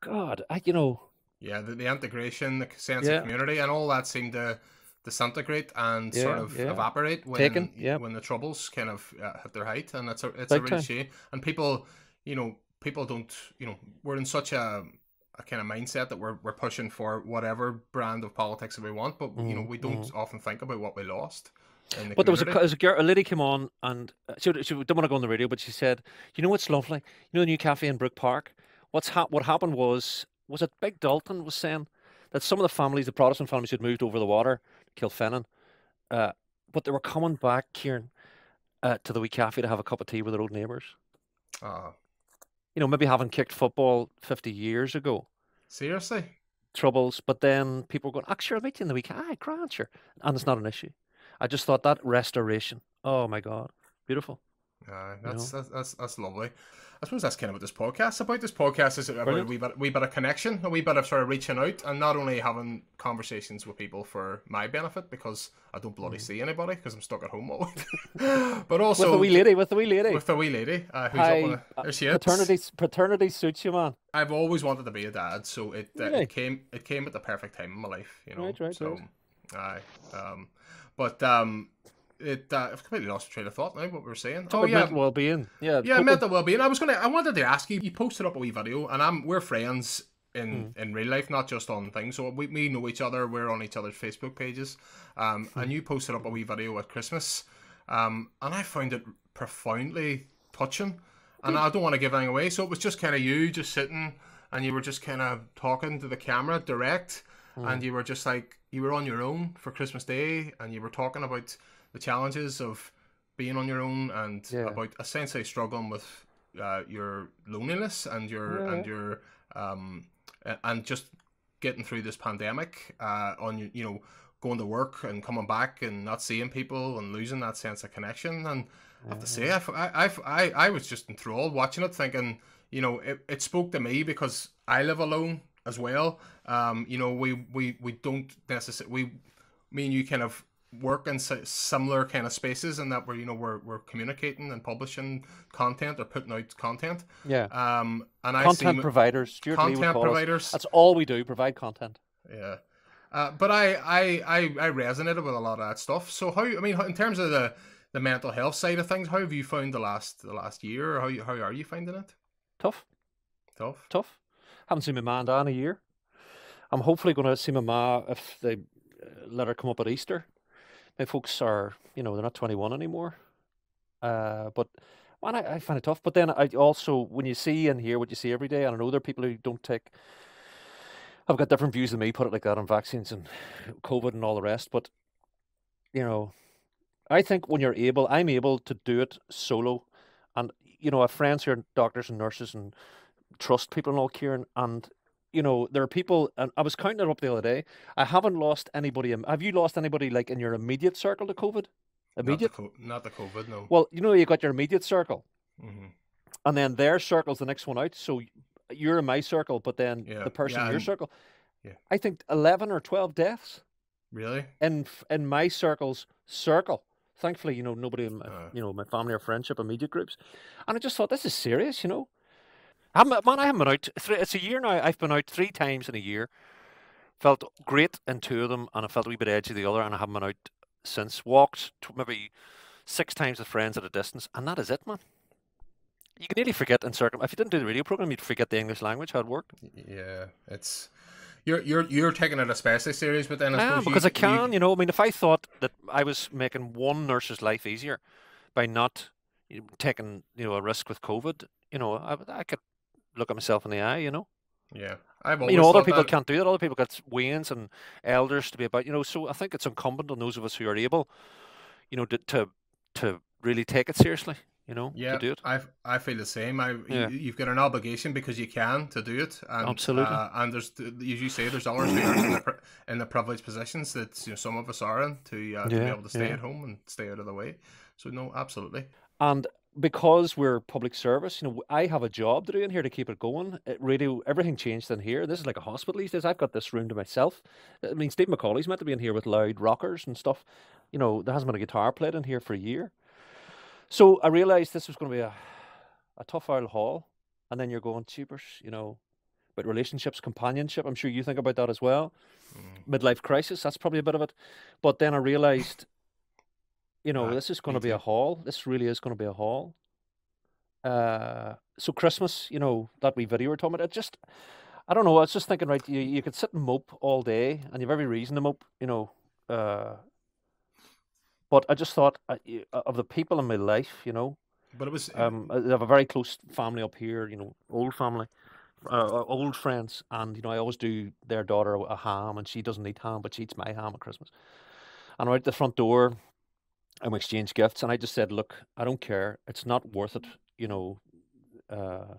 God, I you know. Yeah, the, the integration, the sense Yeah. of community, and all that seemed to disintegrate and sort of yeah. evaporate when Taken, yeah. when the troubles kind of uh, hit their height, and it's a it's a real shame. And people, you know, people don't, you know, we're in such a a kind of mindset that we're we're pushing for whatever brand of politics that we want, but you know, Mhm, we don't often think about what we lost. The But there was a, community. there was a girl, a lady came on, and uh, she, she didn't want to go on the radio, but she said, "You know what's lovely? You know the new cafe in Brook Park. What's hap- What happened was, was it Big Dalton was saying that some of the families, the Protestant families, had moved over the water, Kilfennan, uh, but they were coming back, Ciaran, uh, to the wee cafe to have a cup of tea with their old neighbours. Ah, You know, maybe having kicked football fifty years ago, seriously. troubles, but then people going, "Actually, I'll meet you in the week. Aye, grand, sure," and it's not an issue. I just thought that restoration. Oh my God, beautiful. Uh, that's, that's that's that's lovely. I suppose that's kind of what this podcast about. This podcast is about a Brilliant. wee bit, wee bit of connection, a wee bit of sort of reaching out, and not only having conversations with people for my benefit because I don't bloody see anybody because I'm stuck at home all week, but also Mm. with the wee lady, with the wee lady. with the wee lady uh, who's Hi, up on uh, a, there she is. paternity, paternity suits you, man. I've always wanted to be a dad, so it, uh, Really? it came it came at the perfect time in my life, you know. Right, right, so, right. aye, um, but um, it uh, I've completely lost train of thought now. What we were saying? Oh, mental well-being. Yeah, Yeah, mental well-being. I was gonna. I wanted to ask you. You posted up a wee video, and I'm we're friends in Hmm. in real life, not just on things. So we, we know each other. We're on each other's Facebook pages. Um, Hmm. and you posted up a wee video at Christmas, um, and I found it profoundly touching. And I don't want to give anything away, so it was just kind of you just sitting, and you were just kind of talking to the camera direct, Hmm. and you were just like you were on your own for Christmas Day, and you were talking about the challenges of being on your own and Yeah. about essentially struggling with uh, your loneliness and your Yeah. and your um and just getting through this pandemic uh on you know going to work and coming back and not seeing people and losing that sense of connection. And I have to say, I, I, I, I was just enthralled watching it, thinking, you know, it, it spoke to me because I live alone as well. Um, you know, we, we, we don't necessarily, we, me and you kind of work in similar kind of spaces and that we're you know we're, we're communicating and publishing content or putting out content. Yeah. Um and content I providers Stuart content providers us. that's all we do provide content. Yeah. Uh, but I, I i i resonated with a lot of that stuff. So how i mean in terms of the the mental health side of things how have you found the last the last year? Or how you, how are you finding it? Tough. Tough? Tough. Haven't seen my man down a year. I'm hopefully going to see my ma if they uh, let her come up at easter my folks are, you know, they're not 21 anymore. Uh, but man, I, I find it tough. But then I also, when you see and hear what you see every day, I know there are people who don't take, I've got different views than me, put it like that, on vaccines and COVID and all the rest. But, you know, I think when you're able, I'm able to do it solo. And, you know, I have friends who are doctors and nurses and trust people and all, Ciaran. And you know, there are people, and I was counting it up the other day. I haven't lost anybody. Have you lost anybody like in your immediate circle to COVID? Immediate? Not the, not the COVID, no. Well, you know, you got your immediate circle, mm-hmm. and then their circle's the next one out. So you're in my circle, but then yeah. the person yeah, in your circle. Yeah. I think eleven or twelve deaths. Really? In in my circle's circle. Thankfully, you know, nobody in my, uh. you know, my family or friendship, immediate groups, and I just thought this is serious, you know. I'm, man, I haven't been out. It's a year now. I've been out three times in a year. Felt great in two of them, and I felt a wee bit edgy the other, and I haven't been out since. Walked maybe six times with friends at a distance, and that is it, man. You can nearly forget in circum. If you didn't do the radio program, you'd forget the English language how it worked. Yeah, it's you're you're you're taking it especially serious, but then I yeah, because you, I can. You... you know, I mean, if I thought that I was making one nurse's life easier by not taking you know a risk with COVID, you know, I, I could look at myself in the eye, you know. Yeah, I've always you know other people that... can't do that. Other people got wains and elders to be about, you know. So I think it's incumbent on those of us who are able, you know, to to, to really take it seriously. You know, yeah, to do it. I I feel the same. I yeah. you, have got an obligation because you can to do it. And, Absolutely. Uh, and there's as you say, there's others who in the, in the privileged positions that you know, some of us are in to uh, to be able to stay yeah. at home and stay out of the way. So no, absolutely. And because we're public service, you know, I have a job to do in here to keep it going. It radio, everything changed in here. This is like a hospital these days. I've got this room to myself. I mean, Steve McCauley's meant to be in here with loud rockers and stuff. You know, there hasn't been a guitar played in here for a year. So I realised this was going to be a, a tough old haul. And then you're going, cheapers, you know, but relationships, companionship. I'm sure you think about that as well. Mm. Midlife crisis, that's probably a bit of it. But then I realised you know, this is going to be a haul. This really is going to be a haul. Uh, so Christmas, you know, that wee video we're talking about, it just, I don't know. I was just thinking, right, you, you could sit and mope all day, and you've every reason to mope, you know. Uh, but I just thought uh, uh, of the people in my life, you know. But it was Um, I have a very close family up here, you know, old family, uh, uh, old friends, and you know, I always do their daughter a, a ham, and she doesn't eat ham, but she eats my ham at Christmas. And right at the front door, and we exchange gifts, and I just said, look, I don't care. It's not worth it, you know. Uh,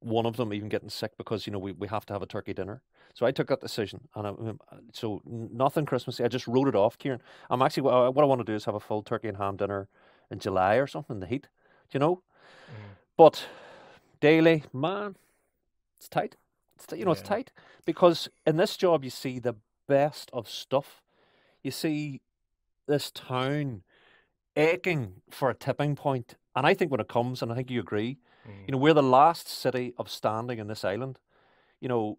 one of them even getting sick because you know we, we have to have a turkey dinner. So I took that decision, and I, um, so nothing Christmassy. I just wrote it off, Ciaran. I'm actually what I, what I want to do is have a full turkey and ham dinner in July or something in the heat, you know. Mm. But daily, man, it's tight. It's you know it's tight because in this job you see the best of stuff. You see this town aching for a tipping point, and I think when it comes, and I think you agree, Mm. you know, we're the last city of standing in this island. You know,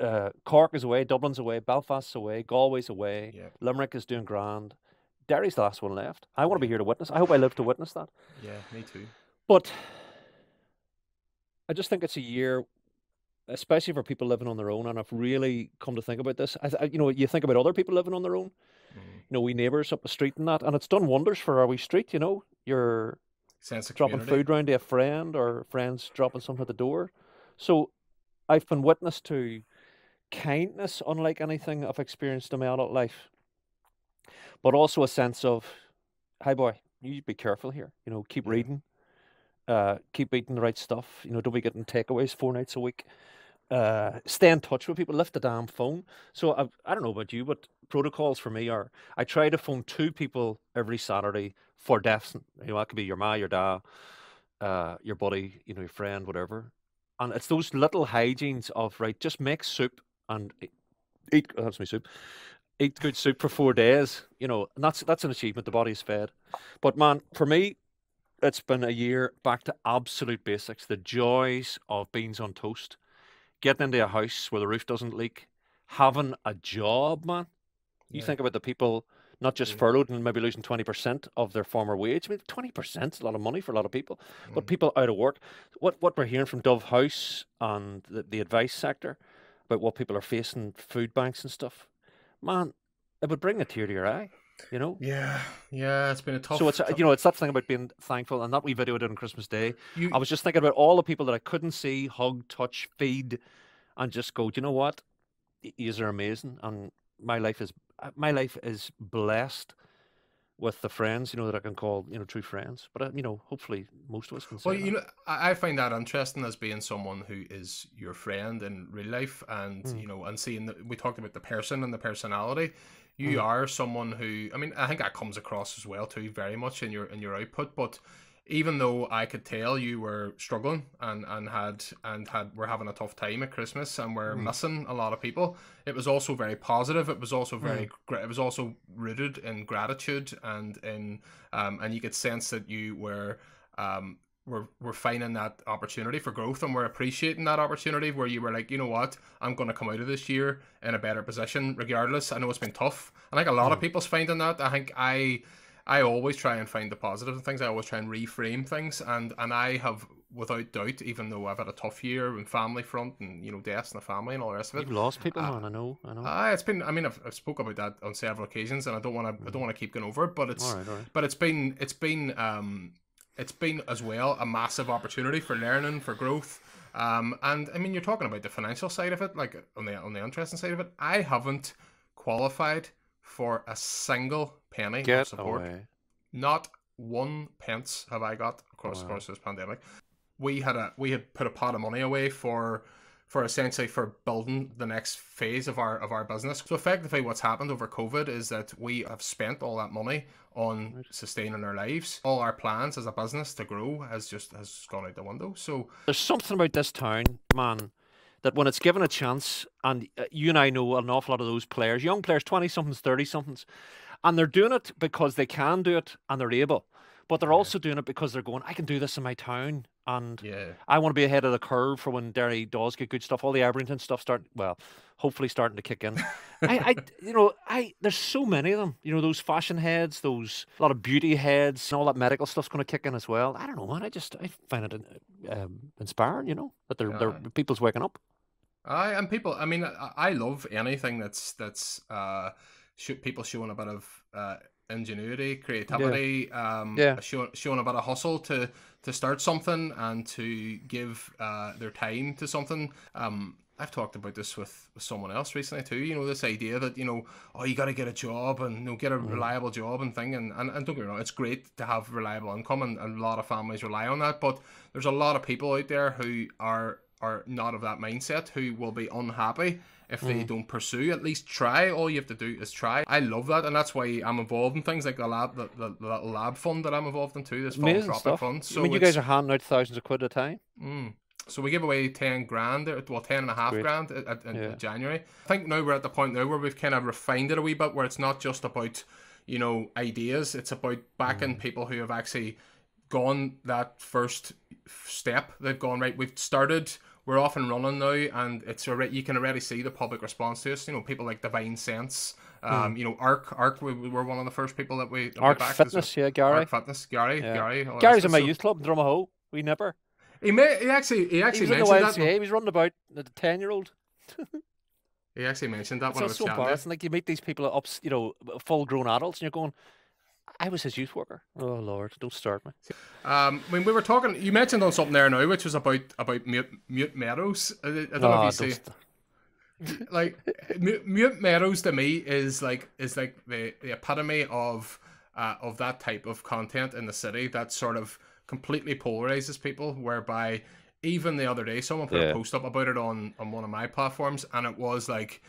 uh, Cork is away, Dublin's away, Belfast's away, Galway's away, Yeah, Limerick is doing grand. Derry's the last one left. I want to be here to witness. I hope I live to witness that. yeah, me too. But I just think it's a year, especially for people living on their own. And I've really come to think about this. I, th- you know, you think about other people living on their own. Mm. You know, we neighbours up the street and that, and it's done wonders for our wee street. You know, you're dropping community. food round to a friend or friends dropping something at the door. So I've been witness to kindness unlike anything I've experienced in my adult life, but also a sense of, hi boy, you be careful here. You know, keep Yeah. reading, uh, keep eating the right stuff. You know, don't be getting takeaways four nights a week. uh, stay in touch with people, lift the damn phone. So I, I don't know about you, but protocols for me are I try to phone two people every Saturday for deaths. You know, that could be your ma, your dad, uh, your buddy, you know, your friend, whatever. And it's those little hygienes of right, just make soup and eat. eat that's my soup. Eat good soup for four days. You know, and that's that's an achievement. The body's fed. But man, for me, it's been a year back to absolute basics. The joys of beans on toast, getting into a house where the roof doesn't leak, having a job, man. You Yeah. think about the people not just Yeah. furloughed and maybe losing 20% of their former wage. I mean, 20% is a lot of money for a lot of people. But Mm. people out of work, what, what we're hearing from Dove House and the, the advice sector about what people are facing, food banks and stuff, man, it would bring a tear to your eye, you know? Yeah, yeah, it's been a tough. So it's tough- you know it's that thing about being thankful, and that we video I did on Christmas Day. you, I was just thinking about all the people that I couldn't see, hug, touch, feed, and just go. Do you know what? Yous are amazing, and my life is uh, my life is blessed with the friends you know that I can call you know true friends. But uh, you know, hopefully most of us can Well, that. you know, I I find that interesting as being someone who is your friend in real life, and Mm. you know, and seeing that we talked about the person and the personality. You Mm. are someone who, I mean, I think that comes across as well too, very much in your in your output. But even though I could tell you were struggling and and had and had were having a tough time at Christmas and were Mm. missing a lot of people, it was also very positive. It was also very gra- it was also rooted in gratitude and in um and you could sense that you were um we're, we're finding that opportunity for growth and we're appreciating that opportunity where you were like, you know what, I'm going to come out of this year in a better position regardless. I know it's been tough. I think a lot of people's finding that. I think I I always try and find the positive in things. I always try and reframe things and and I have without doubt, even though I've had a tough year in family front and you know deaths in the family and all the rest of it. You've lost people, uh, man. I know. I know. Ah, it's been. I mean, I've, I've spoke about that on several occasions, and I don't want to. I don't want to keep going over it, but it's. all right, all right. But it's been. It's been. Um, it's been as well a massive opportunity for learning, for growth. Um, and I mean, you're talking about the financial side of it, like on the on the interesting side of it. I haven't qualified for a single penny of support. away. Not one pence have I got across the Wow. course of this pandemic. We had a we had put a pot of money away for for essentially for building the next phase of our of our business. So effectively what's happened over COVID is that we have spent all that money on sustaining our lives. All our plans as a business to grow has just has gone out the window. So There's something about this town, man, that when it's given a chance, and uh, you and I know an awful lot of those players, young players, 20 somethings, 30 somethings, and they're doing it because they can do it and they're able. But they're also doing it because they're going, I can do this in my town. And yeah. I want to be ahead of the curve for when Derry does get good stuff. All the Aberdeen stuff start well, hopefully starting to kick in. I, I, you know, I there's so many of them. You know, those fashion heads, those a lot of beauty heads, and all that medical stuff's going to kick in as well. I don't know, man. I just I find it um, inspiring. You know, that they're, they're people's waking up. I and people. I mean, I, I love anything that's that's uh, sh- people showing a bit of uh, ingenuity, creativity, um, Yeah. show, showing a bit of hustle to to start something and to give uh, their time to something. Um, I've talked about this with, with someone else recently too. You know, this idea that you know, oh, you got to get a job and you know, get a reliable job and thing. And, and and don't get me wrong, it's great to have reliable income, and, and a lot of families rely on that. But there's a lot of people out there who are are not of that mindset who will be unhappy if they don't pursue at least try all you have to do is try i love that and that's why i'm involved in things like the lab the, the, the lab fund that i'm involved in too this Amazing philanthropic stuff. fund so I mean, you guys are handing out thousands of quid at a time. Mm. So we give away 10 grand, uh, well, 10 and a half Great. grand at, in Yeah. January. I think now we're at the point now where we've kind of refined it a wee bit, where it's not just about, you know, ideas. It's about backing people who have actually gone that first step. They've gone, right, we've started, we're off and running now, and it's already, you can already see the public response to us. You know, people like Divine Sense, um, you know, Arc, Arc, we, we were one of the first people that we, that Arc as- Fitness, yeah, Gary. Arc Fitness, Gary, Yeah. Gary. Gary's in my. So youth club in Drumahoe. We nipper. He, may, he actually, he He actually was mentioned that. He was running about a ten year old. He actually mentioned that So when I it's so embarrassing. Like you meet these people up, you know, full grown adults, and you're going, "I was his youth worker." Oh Lord, don't start me. Um, when we were talking, you mentioned on something there now, which was about about mute, mute meadows. I, I don't know Ah, if you see, st- like mute, mute meadows to me is like is like the, the epitome of uh, of that type of content in the city that sort of completely polarizes people, whereby even the other day, someone put Yeah. a post up about it on on one of my platforms, and it was like.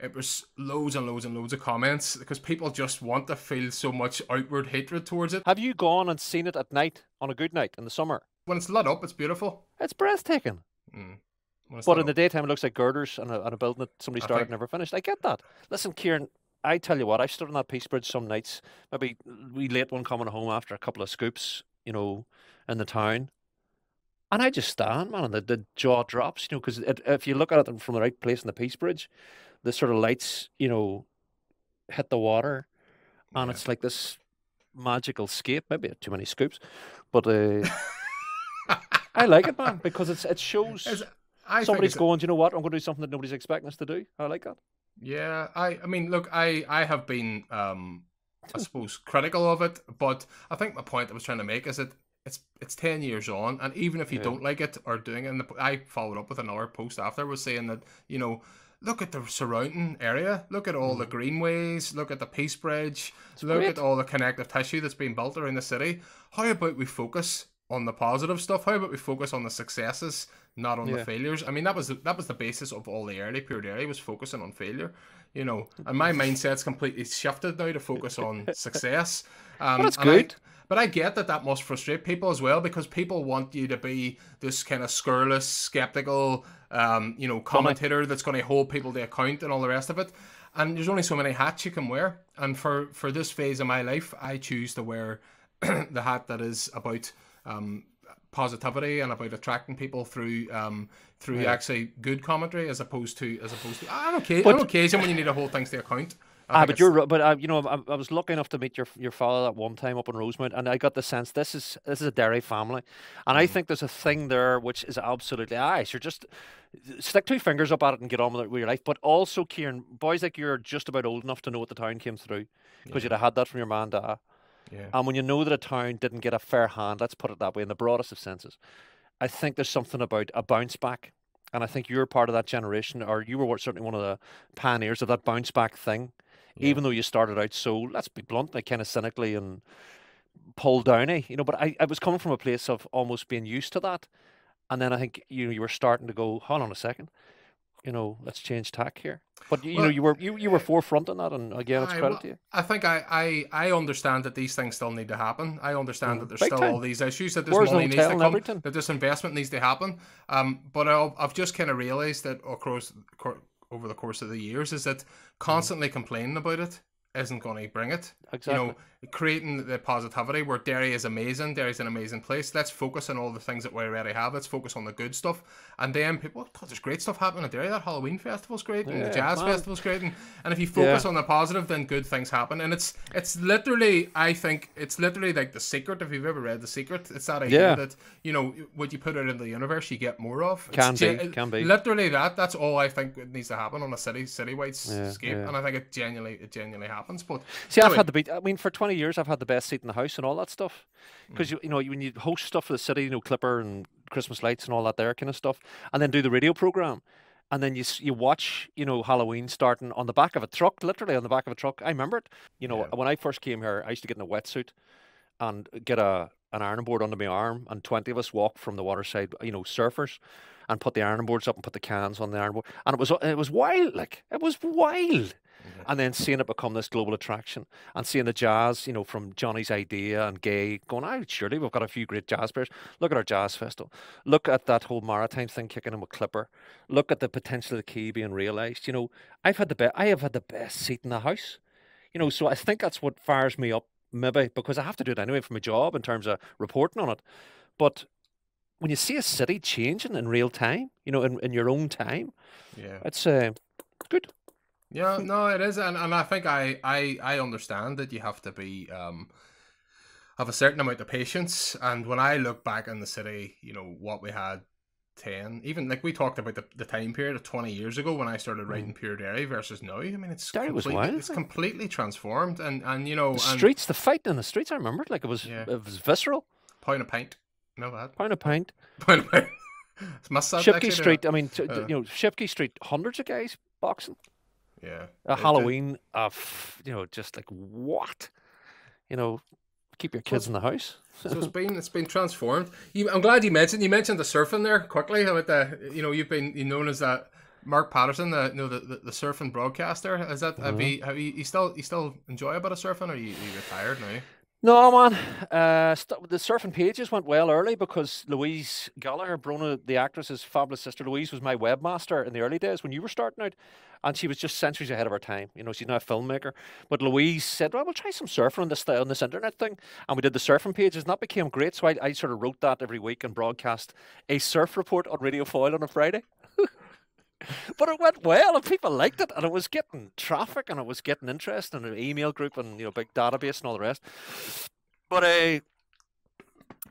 It was loads and loads and loads of comments because people just want to feel so much outward hatred towards it. Have you gone and seen it at night on a good night in the summer? When it's lit up, it's beautiful. It's breathtaking. Mm. It's But in the daytime, it looks like girders and a, and a building that somebody started think- and never finished. I get that. Listen, Ciaran, I tell you what, I've stood on that Peace Bridge some nights, maybe we late one coming home after a couple of scoops, you know, in the town. And I just stand, man, and the, the jaw drops, you know, because if you look at it from the right place in the Peace Bridge, the sort of lights, you know, hit the water, and Yeah. it's like this magical scape. Maybe too many scoops, but uh, I like it, man, because it's it shows Is- I think somebody's it's- going. Do you know what? I'm going to do something that nobody's expecting us to do. I like that. Yeah, I I mean, look, I I have been um I suppose critical of it, but I think my point I was trying to make is that it's it's 10 years on and even if you Yeah. don't like it or doing it and I followed up with another post after was saying that, you know, look at the surrounding area, look at all the greenways, look at the Peace Bridge, look Mm. great. at all the connective tissue that's being built around the city. How about we focus on the positive stuff? How about we focus on the successes, not on the failures? I mean, that was the, that was the basis of all the early Pure Derry was focusing on failure, you know. And my mindset's completely shifted now to focus on success. Um, Well, that's and I- good. But I get that that must frustrate people as well because people want you to be this kind of scurrilous, skeptical, um, you know, commentator that's going to hold people to account and all the rest of it. And there's only so many hats you can wear. And for for this phase of my life, I choose to wear the hat that is about um, positivity and about attracting people through um, through Yeah. actually good commentary as opposed to as opposed to on occasion, But- on occasion when you need to hold things to account. Ah, but you're but uh, you know I, I was lucky enough to meet your your father at one time up in Rosemount, and I got the sense this is this is a Derry family, and Mm. I think there's a thing there which is absolutely aye, sure just stick two fingers up at it and get on with it with your life. But also, Ciaran, boys like you are just about old enough to know what the town came through, because you'd have had that from your man dad. yeah. And when you know that a town didn't get a fair hand, let's put it that way, in the broadest of senses, I think there's something about a bounce back. And I think you're part of that generation, or you were certainly one of the pioneers of that bounce back thing. Yeah. Even though you started out so, let's be blunt, like kind of cynically and pulled downy, you know. But I, I was coming from a place of almost being used to that, and then I think you know, you were starting to go, hold on a second, you know, let's change tack here. But you, you know, you were you, you were forefront on that, and again, it's Aye, credit well, to you. I think I, I, I understand that these things still need to happen. I understand Mhm. that there's still time. all these issues that this Where's money needs to come, everything? that this investment needs to happen. Um, but i I've just kind of realised that across over the course of the years is that mm. constantly complaining about it isn't going to bring it. Exactly. You know, creating the positivity where Derry is amazing, Derry's an amazing place. Let's focus on all the things that we already have. Let's focus on the good stuff. And then people, oh, God, there's great stuff happening at Derry. That Halloween festival's great, and the jazz man. festival's great. And, and if you focus on the positive, then good things happen. And it's it's literally, I think, it's literally like the secret. If you've ever read the secret, it's that idea Yeah. that you know what you put out into the universe, you get more of. It's Can be, gen- can be. Literally that. That's all I think needs to happen on a city citywide Yeah, yeah. and I think it genuinely it genuinely happens. But See, I've had the beat. I mean, for twenty years, I've had the best seat in the house and all that stuff. Mm. Because you, you know, when you host stuff for the city, you know, Clipper and Christmas lights and all that there kind of stuff, and then do the radio program, and then you you watch, you know, Halloween starting on the back of a truck, literally on the back of a truck. I remember it. You know, Yeah. when I first came here, I used to get in a wetsuit and get a an ironing board under my arm, and twenty of us walk from the waterside, you know, surfers, and put the ironing boards up and put the cans on the iron board, and it was it was wild, like it was wild and then seeing it become this global attraction and seeing the jazz, you know, from Johnny's idea and Gay going, oh, surely we've got a few great jazz players. Look at our jazz festival. Look at that whole maritime thing kicking in with Clipper. Look at the potential of the quay being realised. You know, I've had the best, I have had the best seat in the house. You know, so I think that's what fires me up, maybe, because I have to do it anyway for my job in terms of reporting on it. But when you see a city changing in real time, you know, in, in your own time, yeah. it's uh, good. Yeah, no, it is, and, and I think I, I I understand that you have to be um have a certain amount of patience. And when I look back in the city, you know what we had ten, even like we talked about the, the time period of twenty years ago when I started writing Pure Derry versus now. I mean, it's Mm. Derry was completely, wild, it's completely transformed, and and you know, The and streets, the fight in the streets, I remember it like it was Yeah. it was visceral. pound a pint, no that Pound a pint. pound a pint. Shipquay Street. I mean, Uh. you know, Shipquay Street. Hundreds of guys boxing. Yeah, A it- Halloween. Uh, you know, just like what? You know, keep your kids in the house. so it's been it's been transformed. You, I'm glad you mentioned you mentioned the surfing there quickly about the uh, you know you've been you known as that Mark Patterson, the you know the, the, the surfing broadcaster. Is that have mm-hmm. you have you, you still you still enjoy a bit of surfing or are you, are you retired now? No, man. Uh, the surfing pages went well early because Louise Gallagher, Bronagh, the actress's fabulous sister Louise, was my webmaster in the early days when you were starting out. And she was just centuries ahead of her time. You know, she's now a filmmaker. But Louise said, well, we'll try some surfing on this, on this internet thing. And we did the surfing pages, and that became great. So I, I sort of wrote that every week and broadcast a surf report on Radio Foyle on a Friday. But it went well and people liked it and it was getting traffic and it was getting interest and an email group and you know big database and all the rest. But uh,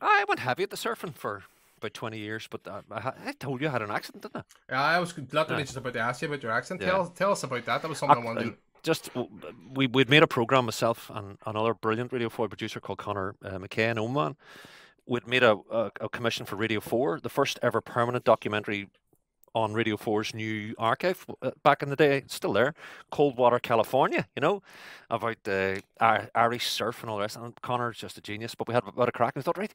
I went heavy at the surfing for about 20 years but uh, I, I told you I had an accident didn't I? Yeah I was literally yeah. just about to ask you about your accident. Yeah. tell, tell us about that. That was something I, I wanted to just we we'd made a program myself and another brilliant Radio 4 producer called Connor uh, McKay in Oman. We'd made a, a, a, commission for Radio 4 the first ever permanent documentary on Radio 4's new archive uh, back in the day, still there, Coldwater, California, you know, about the uh, Irish surf and all the rest. And Connor's just a genius, but we had a bit of crack and we thought, right,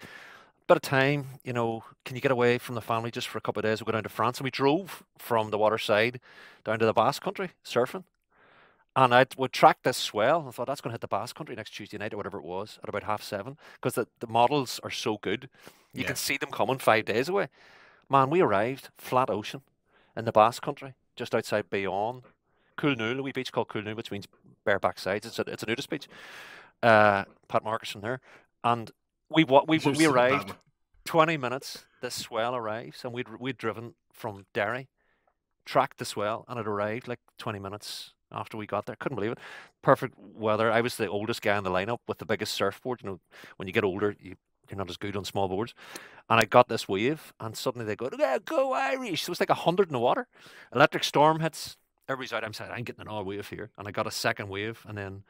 bit of time, you know, can you get away from the family just for a couple of days? We go down to France and we drove from the waterside down to the Basque country surfing. And I would track this swell. I thought that's going to hit the Basque country next Tuesday night or whatever it was at about half seven because the, the models are so good. You yeah. can see them coming five days away. Man, we arrived, flat ocean, in the Basque Country, just outside Bayonne. Coolnool, a wee beach called Coolnool, which means bareback sides. It's a, it's a nudist beach. Uh, Pat Marcus from there. And we we, we, we arrived 20 minutes, this swell arrives, and we'd, we'd driven from Derry, tracked the swell, and it arrived like 20 minutes after we got there. Couldn't believe it. Perfect weather. I was the oldest guy in the lineup with the biggest surfboard. You know, when you get older, you you're not as good on small boards. And I got this wave, and suddenly they go, yeah, go Irish. So it was like a hundred in the water. Electric storm hits. Everybody's out. I'm saying, I'm getting an another wave here. And I got a second wave, and then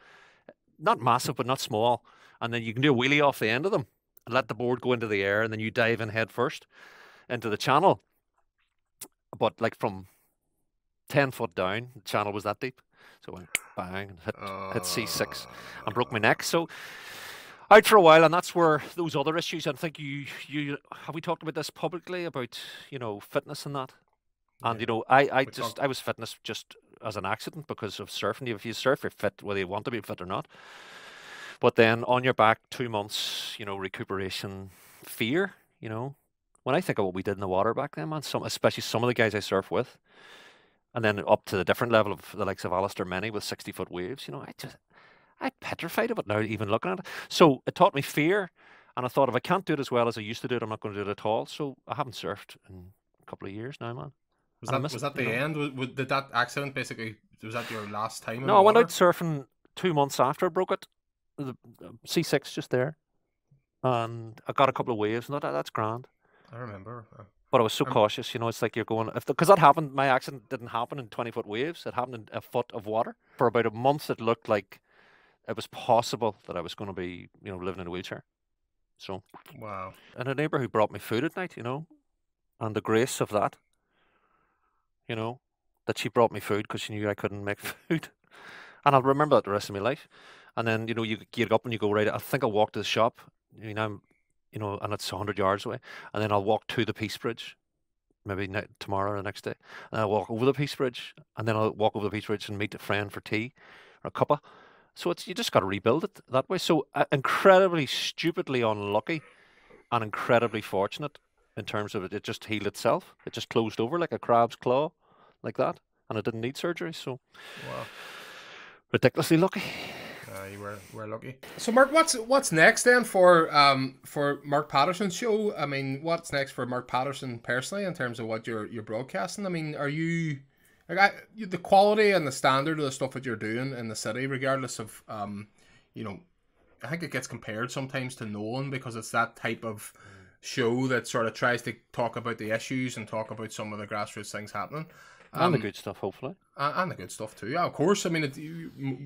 eh, not massive, but not small. And then you can do a wheelie off the end of them and let the board go into the air, and then you dive in head first into the channel. But like from 10 foot down, the channel was that deep. So I went bang and hit, hit C6 and broke my neck. So out for a while, and that's where those other issues. I think you you have we talked about this publicly about you know fitness and that, and you know I I just I was fitness just as an accident because of surfing. If you surf, you're fit whether you want to be fit or not. But then on your back, two months, you know, recuperation, fear. You know, when I think of what we did in the water back then, man, some especially some of the guys I surf with, and then up to the different level of the likes of Alistair Mennie with sixty foot waves. You know, I just I'm petrified of it now, even looking at it. So it taught me fear. And I thought, if I can't do it as well as I used to do it, I'm not going to do it at all. So I haven't surfed in a couple of years now, man. Was that, was that the know. end? Was, did that accident basically, was that your last time? No, I went out surfing two months after I broke it. The C6 just there. And I got a couple of waves, and that, that's grand. I remember. But I was so um, cautious, you know. It's like you're going if because that happened. My accident didn't happen in twenty foot waves. It happened in a foot of water for about a month. It looked like it was possible that I was going to be, you know, living in a wheelchair. So, wow. And a neighbor who brought me food at night, you know, and the grace of that, you know, that she brought me food because she knew I couldn't make food. And I'll remember that the rest of my life. And then, you know, you get up and you go, right, I think I'll walk to the shop, you know, you know, and it's 100 yards away. And then I'll walk to the Peace Bridge, maybe ne- tomorrow or the next day. And I'll walk over the Peace Bridge. And then I'll walk over the Peace Bridge and meet a friend for tea or a cuppa. So it's you just got to rebuild it that way. So uh, incredibly stupidly unlucky and incredibly fortunate in terms of it. It just healed itself. It just closed over like a crab's claw, like that, and it didn't need surgery. So wow. ridiculously lucky. Uh, you were, were lucky. So, Mark, what's what's next then for um for Mark Patterson's show? I mean, what's next for Mark Patterson personally in terms of what you're you're broadcasting? I mean, are you like I, the quality and the standard of the stuff that you're doing in the city, regardless of um, you know, I think it gets compared sometimes to Nolan because it's that type of show that sort of tries to talk about the issues and talk about some of the grassroots things happening. Um, and the um, good stuff, hopefully. And, the good stuff too. Yeah, of course. I mean, it's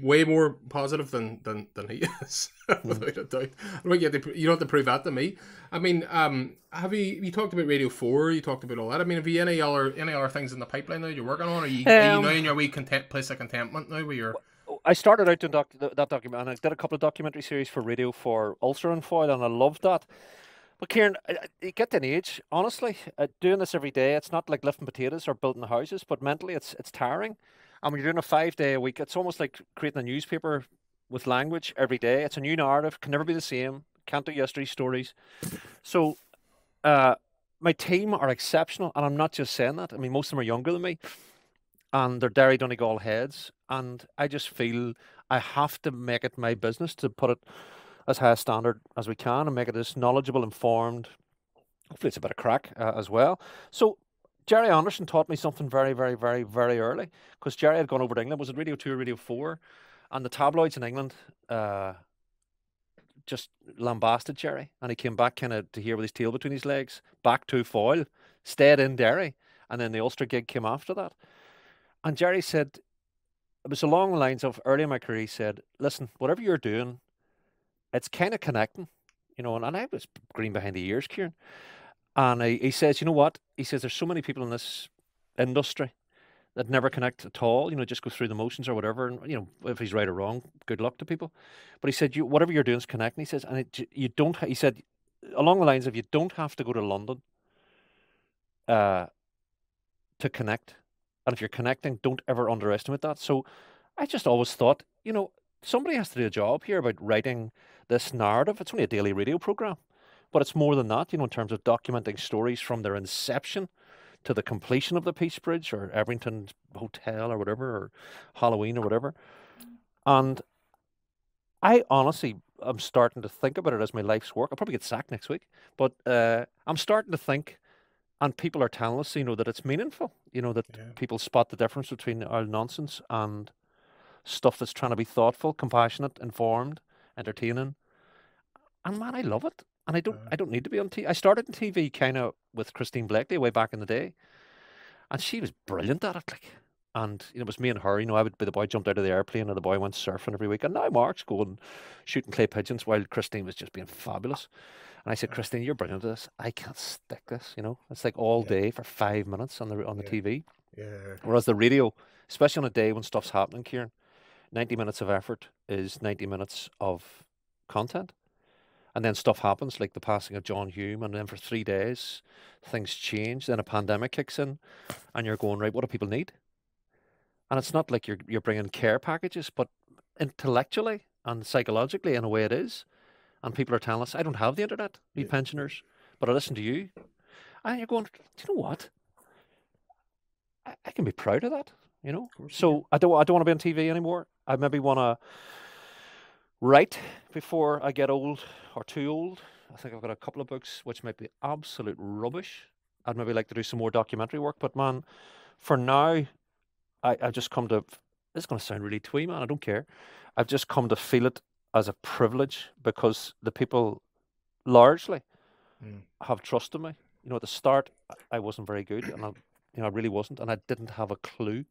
way more positive than than, than he is, without mm. a doubt. I don't get to, you don't have to prove that to me. I mean, um, have you you talked about Radio Four? You talked about all that. I mean, have you any other any other things in the pipeline that you're working on? Are you, um, are you now in your wee content place of contentment now, where you're I started out doing doc- that document, and I did a couple of documentary series for radio for Ulster and Foyle, and I loved that. But Ciaran, you get to an age, honestly, uh, doing this every day, it's not like lifting potatoes or building houses, but mentally it's it's tiring. And when you're doing a five day a week, it's almost like creating a newspaper with language every day. It's a new narrative, can never be the same, can't do yesterday's stories. So uh, my team are exceptional, and I'm not just saying that. I mean, most of them are younger than me, and they're Derry Donegal heads, and I just feel I have to make it my business to put it as high a standard as we can and make it as knowledgeable, informed. Hopefully, it's a bit of crack uh, as well. So, Gerry Anderson taught me something very, very, very, very early because Gerry had gone over to England. Was it Radio 2 or Radio 4? And the tabloids in England uh, just lambasted Gerry, And he came back kind of to here with his tail between his legs, back to Foyle, stayed in Derry. And then the Ulster gig came after that. And Gerry said, it was along the lines of early in my career, he said, listen, whatever you're doing, it's kind of connecting, you know. And, and I was green behind the ears, Ciaran. And he, he says, you know what? He says, there's so many people in this industry that never connect at all, you know, just go through the motions or whatever. And, you know, if he's right or wrong, good luck to people. But he said, you, whatever you're doing is connecting. He says, and it, you don't, he said, along the lines of, you don't have to go to London uh, to connect. And if you're connecting, don't ever underestimate that. So I just always thought, you know, somebody has to do a job here about writing this narrative. It's only a daily radio program, but it's more than that, you know, in terms of documenting stories from their inception to the completion of the Peace Bridge or Ebrington Hotel or whatever, or Halloween or whatever. And I honestly am starting to think about it as my life's work. I'll probably get sacked next week, but uh, I'm starting to think, and people are telling us, you know, that it's meaningful. You know, that yeah. people spot the difference between our nonsense and stuff that's trying to be thoughtful, compassionate, informed, entertaining. And man, I love it and I don't uh-huh. I don't need to be on TV. I started in TV kind of with Christine Bleakley way back in the day, and she was brilliant at it. Like, and you know, it was me and her. You know, I would be the boy jumped out of the airplane, and the boy went surfing every week. And now Mark's going shooting clay pigeons while Christine was just being fabulous. And I said, uh-huh. Christine, you're brilliant at this. I can't stick this. You know, it's like all day for five minutes on the on the yeah. TV. Yeah. Whereas the radio, especially on a day when stuff's happening, Ciaran, ninety minutes of effort is ninety minutes of content and then stuff happens like the passing of John Hume, and then for three days things change. Then a pandemic kicks in, and you're going right. What do people need? And it's not like you're you're bringing care packages, but intellectually and psychologically, in a way, it is. And people are telling us, "I don't have the internet, we yeah. pensioners, but I listen to you," and you're going, "Do you know what? I, I can be proud of that." You know. So I don't I don't want to be on TV anymore. I maybe want to write before I get old or too old. I think I've got a couple of books which might be absolute rubbish. I'd maybe like to do some more documentary work, but man, for now, I, I've just come to. This is going to sound really twee, man. I don't care. I've just come to feel it as a privilege because the people largely mm. have trusted me. You know, at the start, I wasn't very good, and I, you know, I really wasn't, and I didn't have a clue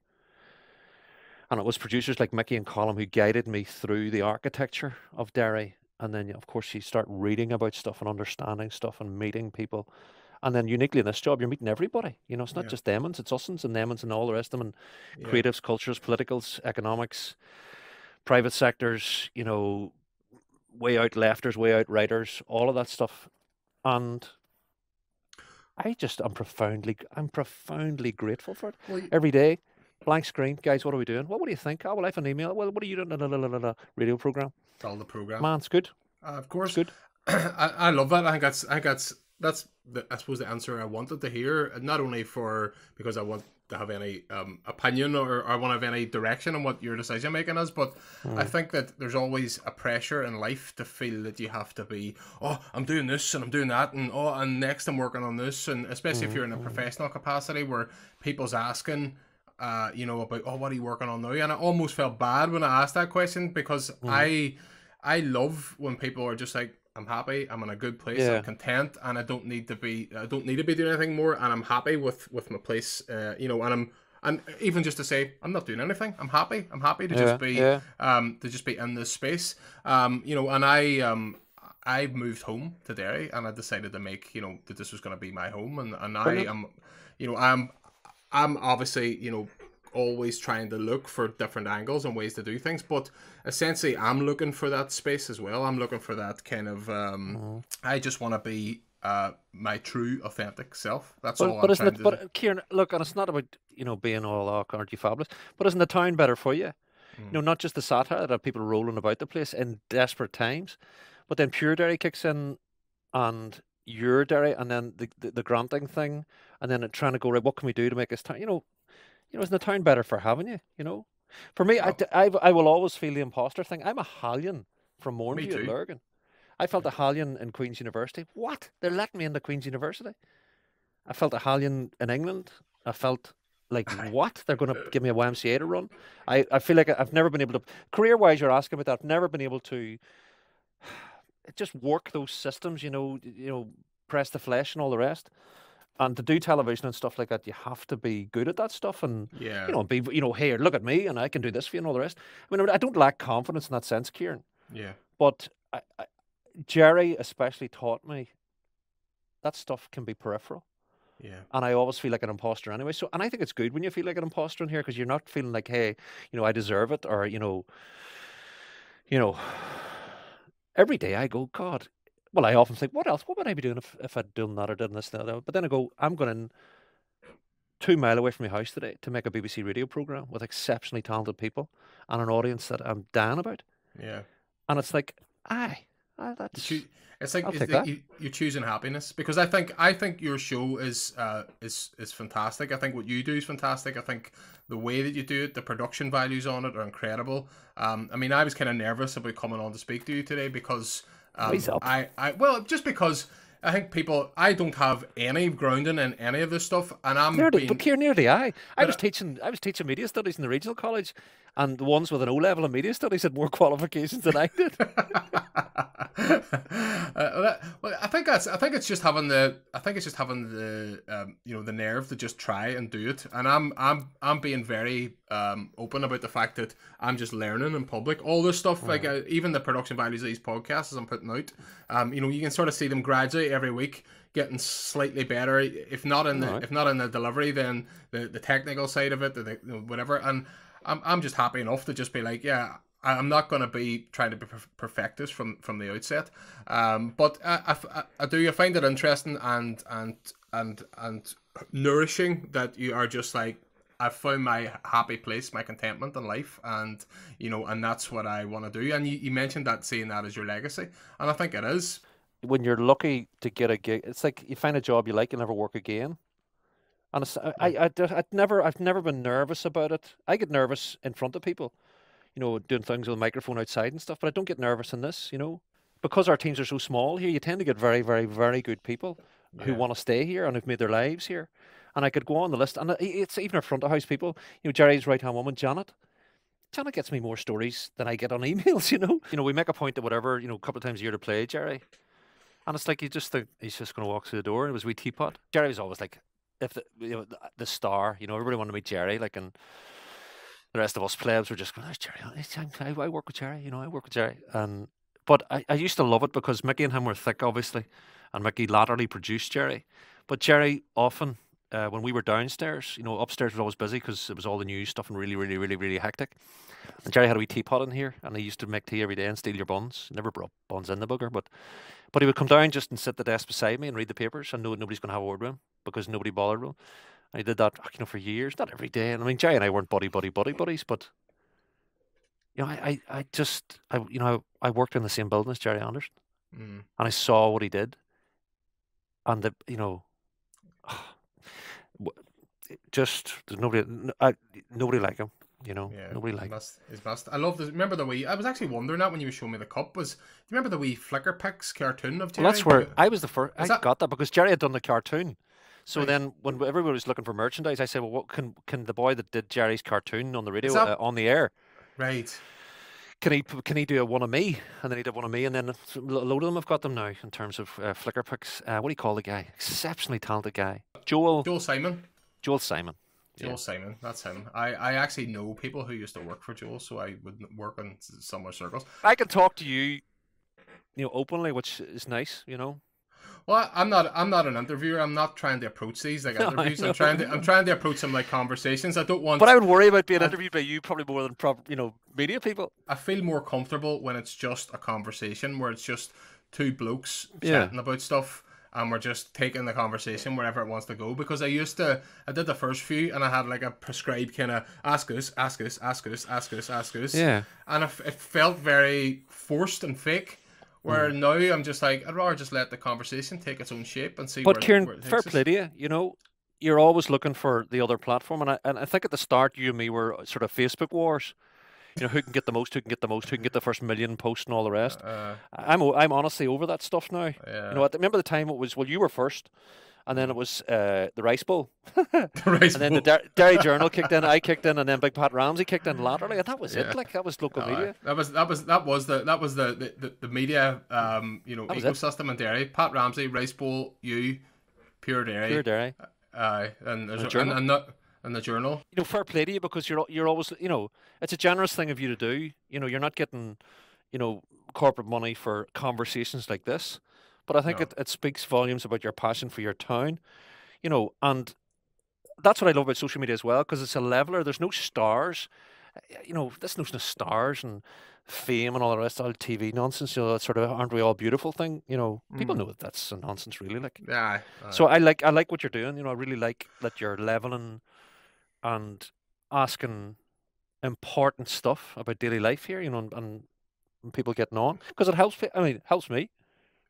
and it was producers like Mickey and Colin who guided me through the architecture of Derry. And then, of course, you start reading about stuff and understanding stuff and meeting people. And then, uniquely in this job, you're meeting everybody. You know, it's not yeah. just themans, it's usins and themans and all the rest of them, and yeah. creatives, cultures, politicals, economics, private sectors, you know, way out lefters, way out writers, all of that stuff. And I just, I'm profoundly, I'm profoundly grateful for it well, every day blank screen, guys. What are we doing? What, what do you think? Oh, well, I have an email. Well, what are you doing? La, la, la, radio program. All the program. Man, it's good. Uh, of course, it's good. I, I love that. I think that's I think that's that's the, I suppose the answer I wanted to hear. Not only for because I want to have any um, opinion or, or I want to have any direction on what your decision making is, but mm. I think that there's always a pressure in life to feel that you have to be, oh, I'm doing this and I'm doing that, and oh, and next I'm working on this, and especially mm. if you're in a professional capacity where people's asking uh, you know, about oh, what are you working on now? And I almost felt bad when I asked that question because mm. I I love when people are just like, I'm happy, I'm in a good place, yeah. I'm content, and I don't need to be I don't need to be doing anything more, and I'm happy with with my place, uh, you know, and I'm and even just to say I'm not doing anything, I'm happy, I'm happy to yeah, just be yeah. um to just be in this space, um, you know, and I um. I moved home to Derry and I decided to make, you know, that this was going to be my home and, and I am, you know, I'm I'm obviously, you know, always trying to look for different angles and ways to do things. But essentially, I'm looking for that space as well. I'm looking for that kind of. Um, Mm-hmm. I just want to be uh, my true, authentic self. That's But, all but I'm isn't trying it? to But do. Ciaran, look, and it's not about you know being all oh, aren't you fabulous? But isn't the town better for you? You Mm. know, not just the satire that people rolling about the place in desperate times, but then Pure Derry kicks in, and your dairy, and then the, the the granting thing, and then trying to go right. What can we do to make this town? You know, you know, isn't the town better for having you? You know, for me, I, Oh. d- I, I will always feel the imposter thing. I'm a Hallion from Mourneview too. Lurgan. I felt a Hallion in Queen's University. What? They're letting me into Queen's University. I felt a Hallion in England. I felt like what? They're going to give me a YMCA to run. I, I feel like I've never been able to career wise. You're asking about that. I've never been able to just work those systems. You know, you know, press the flesh and all the rest. And to do television and stuff like that, you have to be good at that stuff and Yeah. you know, be you know, here, look at me, and I can do this for you and all the rest. I mean, I don't lack confidence in that sense, Ciaran. yeah. But I, I, Gerry especially taught me that stuff can be peripheral, Yeah. and I always feel like an imposter anyway. So, and I think it's good when you feel like an imposter in here because you're not feeling like, hey, you know, I deserve it, or you know, you know, every day I go, God. Well, I often think, what else? What would I be doing if, if I'd done that or done this? That, that? But then I go, I'm going in two mile away from my house today to make a BBC radio program with exceptionally talented people and an audience that I'm down about. Yeah. And it's like, aye, aye You that's choo- it's like it's you, you're choosing happiness because I think I think your show is uh is is fantastic. I think what you do is fantastic. I think the way that you do it, the production values on it are incredible. Um, I mean, I was kind of nervous about coming on to speak to you today because um. I I well just because I think people I don't have any grounding in any of this stuff, and I'm nearly, being but here nearly I. I was I- teaching I was teaching media studies in the regional college, and the ones with an O level in media studies had more qualifications than I did. uh, well, I think that's. I think it's just having the. I think it's just having the. Um, you know, the nerve to just try and do it. And I'm. I'm. I'm being very um open about the fact that I'm just learning in public. All this stuff, like uh, even the production values of these podcasts as I'm putting out. Um, you know, you can sort of see them graduate every week, getting slightly better. If not in the. Alright. If not in the delivery, then the the technical side of it, the, the whatever. And I'm. I'm just happy enough to just be like, yeah. I- I'm not going to be trying to be perf- perfectist from from the outset, um, but I, I I- I do I find it interesting and and and and nourishing that you are just like I've found my happy place, my contentment in life, and you know, and that's what I want to do. And you, you mentioned that seeing that as your legacy, and I think it is. when you're lucky to get a gig, it's like you find a job you like, and never work again. And it's, I, I, I'd never, I've never been nervous about it. I get nervous in front of people, you know, doing things with a microphone outside and stuff. But I don't get nervous in this, you know, because our teams are so small here. You tend to get very, very, very good people who Yeah. want to stay here and have made their lives here. And I could go on the list, and uh, it's even our front of house people. You know, Gerry's right hand woman, Jeanette. Jeanette gets me more stories than I get on emails. You know, you know, we make a point of whatever, you know, a couple of times a year to play Gerry. And it's like you just think he's just going to walk through the door. And it was wee teapot. Gerry was always like, if the you know the, the star, you know, everybody wanted to meet Gerry. Like, and the rest of us plebs were just going, "There's Gerry. I, I work with Gerry. You know, I work with Gerry." And but I, I used to love it because Mickey and him were thick, obviously, and Mickey latterly produced Gerry. But Gerry often. Uh, when we were downstairs, you know, upstairs was always busy because it was all the news stuff and really, really, really, really hectic. And Gerry had a wee teapot in here, and he used to make tea every day and steal your buns. Never brought buns in the bugger, but but he would come down just and sit at the desk beside me and read the papers and know nobody's going to have a word with him because nobody bothered with him. And he did that, you know, for years, not every day. And I mean, Gerry and I weren't buddy, buddy, buddy buddies, but you know, I, I, I just, I, you know, I worked in the same building as Gerry Anderson, Mm. and I saw what he did, and the, you know, just there's nobody, I, nobody like him, you know, Yeah, nobody he's like. him. must, he's. I love this. Remember the way I was actually wondering that when you were showing me the cup. Was do you remember the wee Flicker Picks cartoon of Gerry? Well, that's where I was the first. I Is that- got that because Gerry had done the cartoon. So Right. then, when everybody was looking for merchandise, I said, "Well, what can can the boy that did Gerry's cartoon on the radio that- uh, on the air? right. Can he can he do a one of me?" And then he did one of me, and then a load of them have got them now in terms of uh, flicker picks. Uh, what do you call the guy? Exceptionally talented guy, Joel Joel Simon. Joel Simon. Joel Yeah. Simon, that's him. I, I actually know people who used to work for Joel, so I would work in similar circles. I can talk to you, you know, openly, which is nice, you know. Well, I'm not. I'm not an interviewer. I'm not trying to approach these like interviews. I'm trying to. I'm trying to approach them like conversations. I don't want. But I would worry about being interviewed by you probably more than prob- you know media people. I feel more comfortable when it's just a conversation where it's just two blokes Yeah. chatting about stuff and we're just taking the conversation wherever it wants to go. Because I used to, I did the first few and I had like a prescribed kind of ask us, ask us, ask us, ask us, ask us. Yeah. And it, it felt very forced and fake. Where Mm. now I'm just like, I'd rather just let the conversation take its own shape and see But where, Ciaran, where it fair play to you. You know, you're always looking for the other platform, and I and I think at the start you and me were sort of Facebook wars. You know, who can get the most, who can get the most, who can get the first million posts, and all the rest. Uh, I'm o- I'm honestly over that stuff now. yeah. You know, what? remember the time it was well, you were first, and then it was uh, the Rice Bowl, Right, and then the Dar- Derry Journal kicked in, I kicked in, and then Big Pat Ramsey kicked in laterally, and that was Yeah. it. Like that was local media. That was that was that was the that was the the, the, the media um you know That was it. ecosystem in Derry. Pat Ramsey, Rice Bowl, you, Pure Derry, Pure Derry. aye, and there's The a- and, and, the, and the journal. you know, fair play to you because you're you're always you know it's a generous thing of you to do. You know, you're not getting you know corporate money for conversations like this, but I think No. it, it speaks volumes about your passion for your town. You know, and that's what I love about social media as well because it's a leveler. There's no stars. You know, this notion of stars and fame and all the rest, of all TV nonsense. You know, that sort of aren't we all beautiful thing. You know, people Mm. know that that's a nonsense, really. Like. Yeah. So I like I like what you're doing. You know, I really like that you're leveling and asking important stuff about daily life here. You know, and, and, people getting on because it helps. I mean, it helps me.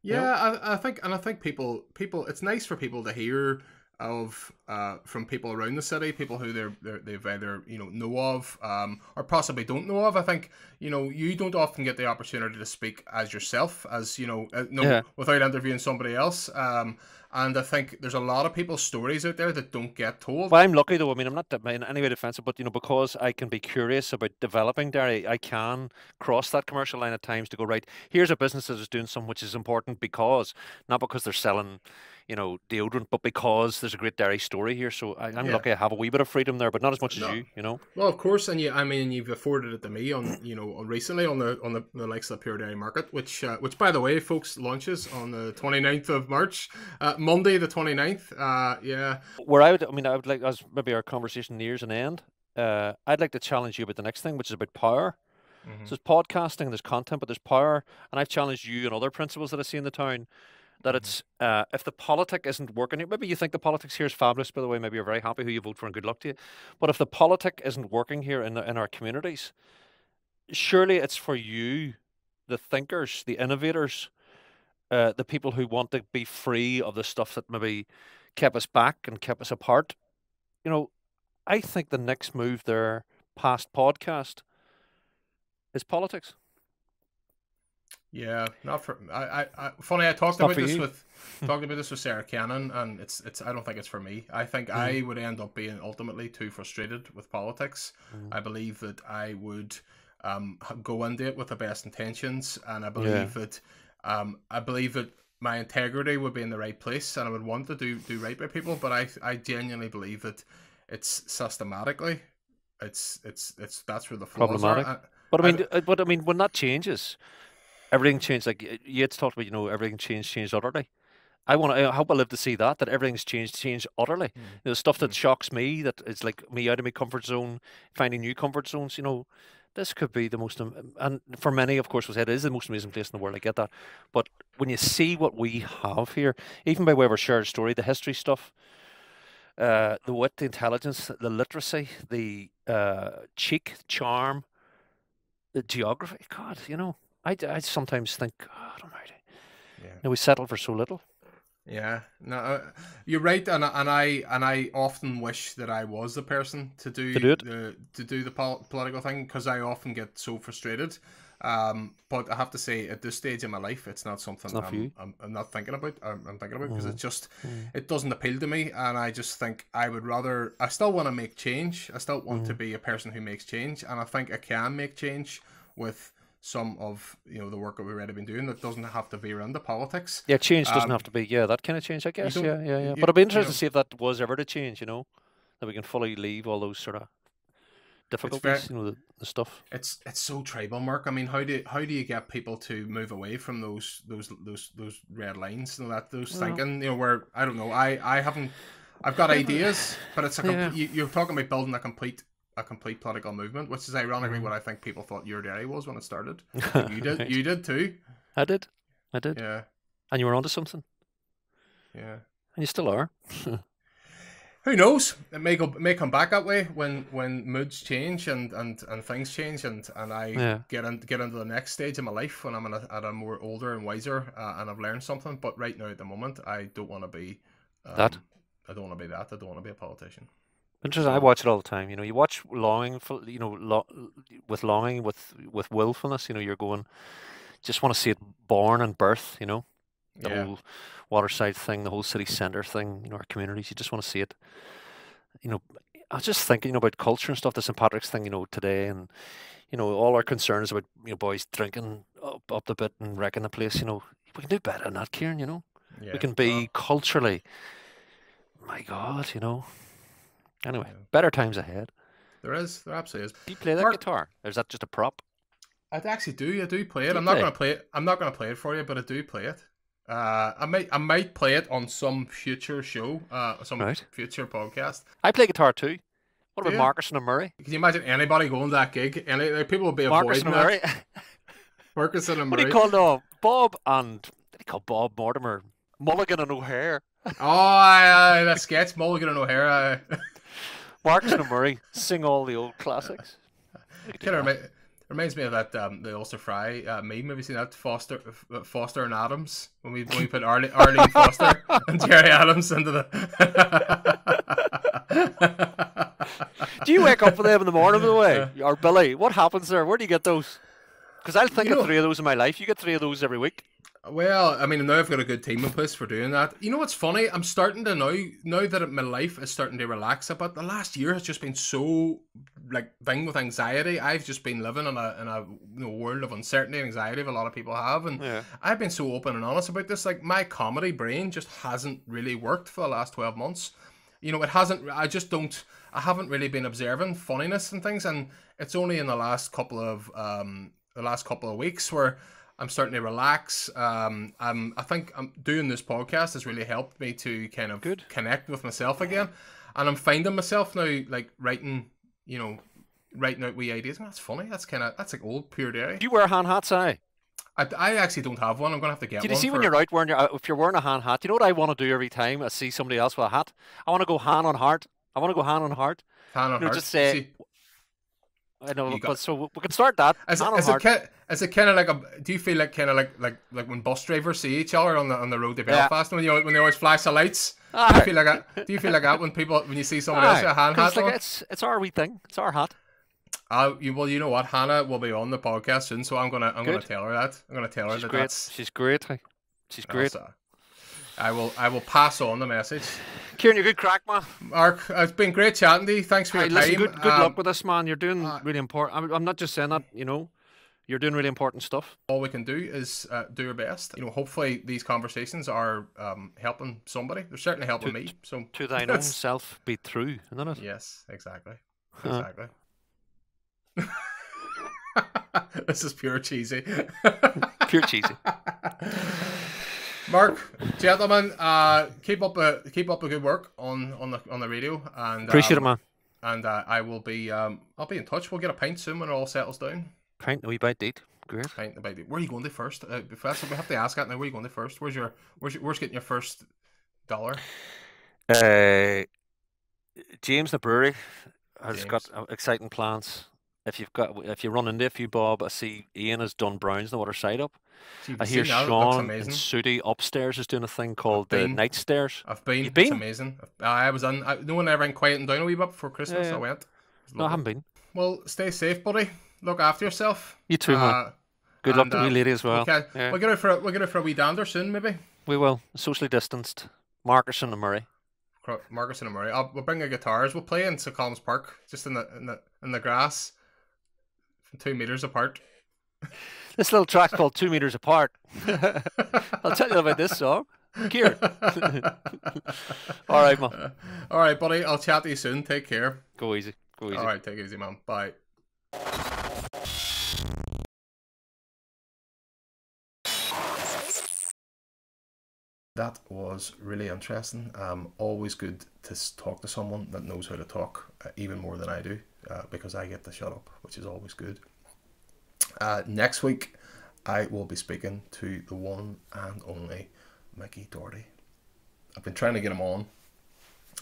Yeah, know? I, I think, and I think people, people, it's nice for people to hear of uh, from people around the city, people who they're, they're they've either you know know of um, or possibly don't know of. I think you know you don't often get the opportunity to speak as yourself, as you know, uh, no, Yeah. without interviewing somebody else. Um, and I think there's a lot of people's stories out there that don't get told. Well, I'm lucky though. I mean, I'm not in any way defensive, but you know, because I can be curious about developing Derry, I can cross that commercial line at times to go right. Here's a business that is doing something which is important because not because they're selling, you know, deodorant, but because there's a great Derry story here. So I, I'm Yeah. lucky I have a wee bit of freedom there, but not as much No. as you. You know. Well, of course, and you, I mean, you've afforded it to me on, you know, on recently on the on the, the likes of the Pure Derry Market, which, uh, which by the way, folks, launches on the 29th of March, uh, Monday the 29th. Uh, yeah, where I would, I mean, I would like, as maybe our conversation nears an end, uh, I'd like to challenge you about the next thing, which is about power. Mhm. So there's podcasting, there's content, but there's power. And I've challenged you and other principals that I see in the town that Mhm. it's, uh, if the politic isn't working, maybe you think the politics here is fabulous, by the way, maybe you're very happy who you vote for and good luck to you. But if the politic isn't working here in, the, in our communities, surely it's for you, the thinkers, the innovators, uh, the people who want to be free of the stuff that maybe kept us back and kept us apart. You know, I think the next move there, past podcast, is politics. Yeah, not for I, I, I funny. I talked about this you. with talked about this with Sarah Cannon, and it's it's. I don't think it's for me. I think Mm-hmm. I would end up being ultimately too frustrated with politics. Mm. I believe that I would um, go into it with the best intentions, and I believe that um, I believe that my integrity would be in the right place, and I would want to do do right by people. But I I genuinely believe that it's systematically, it's it's it's that's where the flaws Problematic. are. and- But I I mean, uh, but I mean, when that changes, everything changed. Like Yeats talked about, you know, everything changed, changed utterly. I want to. I hope I live to see that. That everything's changed, changed utterly. Mm. You know, stuff that shocks me, that is like me out of my comfort zone, finding new comfort zones. You know, this could be the most, and for many, of course, was it is the most amazing place in the world. I get that, but when you see what we have here, even by way of our shared story, the history stuff, uh, the wit, the intelligence, the literacy, the uh, cheek, charm, the geography. God, you know, I, I sometimes think, God Almighty, Yeah. you know, we settle for so little. Yeah, no, uh, you're right, and I- and I and I often wish that I was the person to do, To do it. the to do the pol- political thing because I often get so frustrated. Um, but I have to say, at this stage in my life, it's not something not I'm. I'm, I'm not thinking about. I'm, I'm thinking about because Mhm. it just Mm. it doesn't appeal to me, and I just think I would rather. I still want to make change. I still want to Mhm. be a person who makes change, and I think I can make change with some of you know the work that we've already been doing. That doesn't have to be around the politics. Yeah, change doesn't Um, have to be, yeah, that kind of change, I guess. Yeah, yeah, yeah. you- But I'd be you interested know- to see if that was ever to change, you know, that we can fully leave all those sort of difficulties, you know, the, the stuff. It's it's so tribal, Mark. I mean, how do how do you get people to move away from those those those those red lines and that those Well- thinking? You know, where I don't know. I I haven't. I've got ideas, but it's a Yeah. you, you're talking about building a complete a complete political movement, which is ironically Mhm. what I think people thought your daddy was when it started. You did you did too. I did. I did. Yeah, And you were onto something. yeah. And you still are. Who knows? It may go, it may come back that way when when moods change and and, and things change and and I Yeah. get in, get into the next stage of my life when I'm in a, at a more older and wiser uh, and I've learned something. But right now at the moment, I don't want to be um, That? I don't want to be that. I don't want to be a politician. Interesting. I watch it all the time. You know, you watch longing for, you know, lo- with longing, with with willfulness. You know, you're going, just want to see it born and birth. You know, the yeah, whole waterside thing, the whole city centre thing. You know, our communities. You just want to see it. You know, I was just thinking, you know, about culture and stuff. The St Patrick's thing, you know, today, and you know, all our concerns about you know boys drinking up up the bit and wrecking the place. You know, we can do better than that, Ciaran. You know, yeah. we can be Well, culturally. My God, you know. Anyway, Yeah. better times ahead. there is, there absolutely is. Do you play that Mark- guitar? Or is that just a prop? I actually do. I do play it. Do I'm not going to play it. I'm not going to play it for you, but I do play it. Uh, I might I might play it on some future show, uh, some Right. future podcast. I play guitar too. What Do about you? Marcus and Murray? Can you imagine anybody going to that gig? Any like, people will be Marcus avoiding and that. Murray. Marcus and Murray. what do you call them? Bob and what do you call Bob Mortimer? Mulligan and O'Hare. Oh, aye, aye, that sketch, Mulligan and O'Hare. Marcus and Murray sing all the old classics. Kind of remi- reminds me of that um, the Ulster Fry uh, meme. Have you seen that Foster Foster and Adams when we when we put Arlene, Arlene Foster and Gerry Adams into the. Do you wake up with them in the morning, by the way? Or Billy? What happens there? Where do you get those? Because I'll think You of know- three of those in my life. You get three of those every week. Well, I mean, now I've got a good team in place for doing that. You know what's funny? I'm starting to now, now that my life is starting to relax a bit. The last year has just been so like thing with anxiety. I've just been living in a in a you know, world of uncertainty and anxiety, that a lot of people have, and Yeah. I've been so open and honest about this. Like my comedy brain just hasn't really worked for the last twelve months. You know, it hasn't. I just don't. I haven't really been observing funniness and things, and it's only in the last couple of um the last couple of weeks where I'm starting to relax. Um, I'm, I think I'm doing this podcast has really helped me to kind of Good. connect with myself again, and I'm finding myself now like writing, you know, writing out wee ideas. That's funny. That's kind of that's like old pure Derry. Do you wear hand hats? I. I, I actually don't have one. I'm gonna have to get one. Do you see when you're out wearing your, uh, if you're wearing a hand hat? You know what I want to do every time I see somebody else with a hat? I want to go hand on heart. I want to go hand on heart. hand on you know, heart. just say- See, I know, You got- but so we can start that. Is, hand on is it heart. kind? Of like a? Do you feel like kind of like like like when bus drivers see each other on the on the road to Yeah. Belfast when you when they always flash the lights? Do you feel like that? Do you feel like that when people when you see somebody else Aye, with a hand hat it's, like, it's it's our wee thing. It's our hat. Uh, you, well, you know what? Hannah will be on the podcast soon, so I'm gonna I'm gonna tell her that. I'm gonna tell her She's that great. that's She's great. She's great. I will I will pass on the message. Ciaran, you're good crack, man. Mark, it's been great chatting to you. Thanks for Hey, your listen, time. good good Um, luck with this, man. You're doing uh, really important. I'm, I'm not just saying that, you know. You're doing really important stuff. all we can do is uh, do our best. You know, hopefully these conversations are um, helping somebody. They're certainly helping To- me. So To thine own self be true, isn't it? Yes, exactly. Exactly. this is pure cheesy. Pure cheesy. Mark, gentlemen, uh, keep up a keep up the good work on on the on the radio, and Appreciate um, it, man. And uh, I will be um, I'll be in touch. We'll get a pint soon when it all settles down. Pint a wee bite date. Great. Pint about it. Where are you going to first? Uh, Professor, we have to ask that now. Where are you going to first? Where's your where's your, where's getting your first dollar? Uh, James the brewery has got James. uh, exciting plans. If you've got, if you run into a few, Bob, I see Ian has done Browns the water side up. I hear that? Sean and. Sooty upstairs is doing a thing called the. Night Stairs. I've been. You've It's been? amazing. I was on. I, no one ever went quieting down a wee bit before Christmas. yeah. I went. No, I haven't been. Well, stay safe, buddy. Look after yourself. You too, man. Uh, Good luck to uh, lady as well. Okay, Yeah. we'll get out for a, we'll get out for a wee dander soon, maybe. We will. Socially distanced. Markerson and Murray. Marcus and Murray. I'll, we'll bring the guitars. We'll play in St Columb's Park, just in the in the in the grass, from two meters apart. This little track's called Two Meters Apart. I'll tell you about this song. Ciaran. All right, man. All right, buddy. I'll chat to you soon. Take care. Go easy. Go easy. All right, take it easy, man. Bye. That was really interesting. Um, always good to talk to someone that knows how to talk, uh, even more than I do, uh, because I get to shut up, which is always good. Uh, next week, I will be speaking to the one and only Mickey Doherty. I've been trying to get him on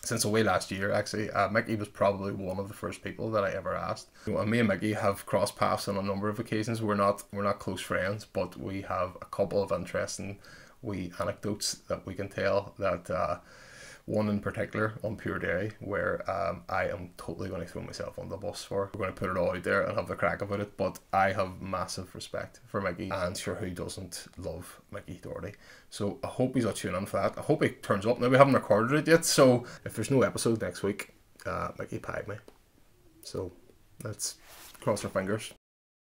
since away last year. Actually, uh, Mickey was probably one of the first people that I ever asked. And me and Mickey have crossed paths on a number of occasions. We're not we're not close friends, but we have a couple of interesting wee anecdotes that we can tell. That uh, one in particular on Pure Derry, where um, I am totally going to throw myself on the bus for. We're going to put it all out there and have the crack about it. But I have massive respect for Mickey, and sure who doesn't love Mickey Doherty. So I hope he's a tune in for that. I hope he turns up. Now we haven't recorded it yet, so if there's no episode next week, uh, Mickey pied me. So let's cross our fingers.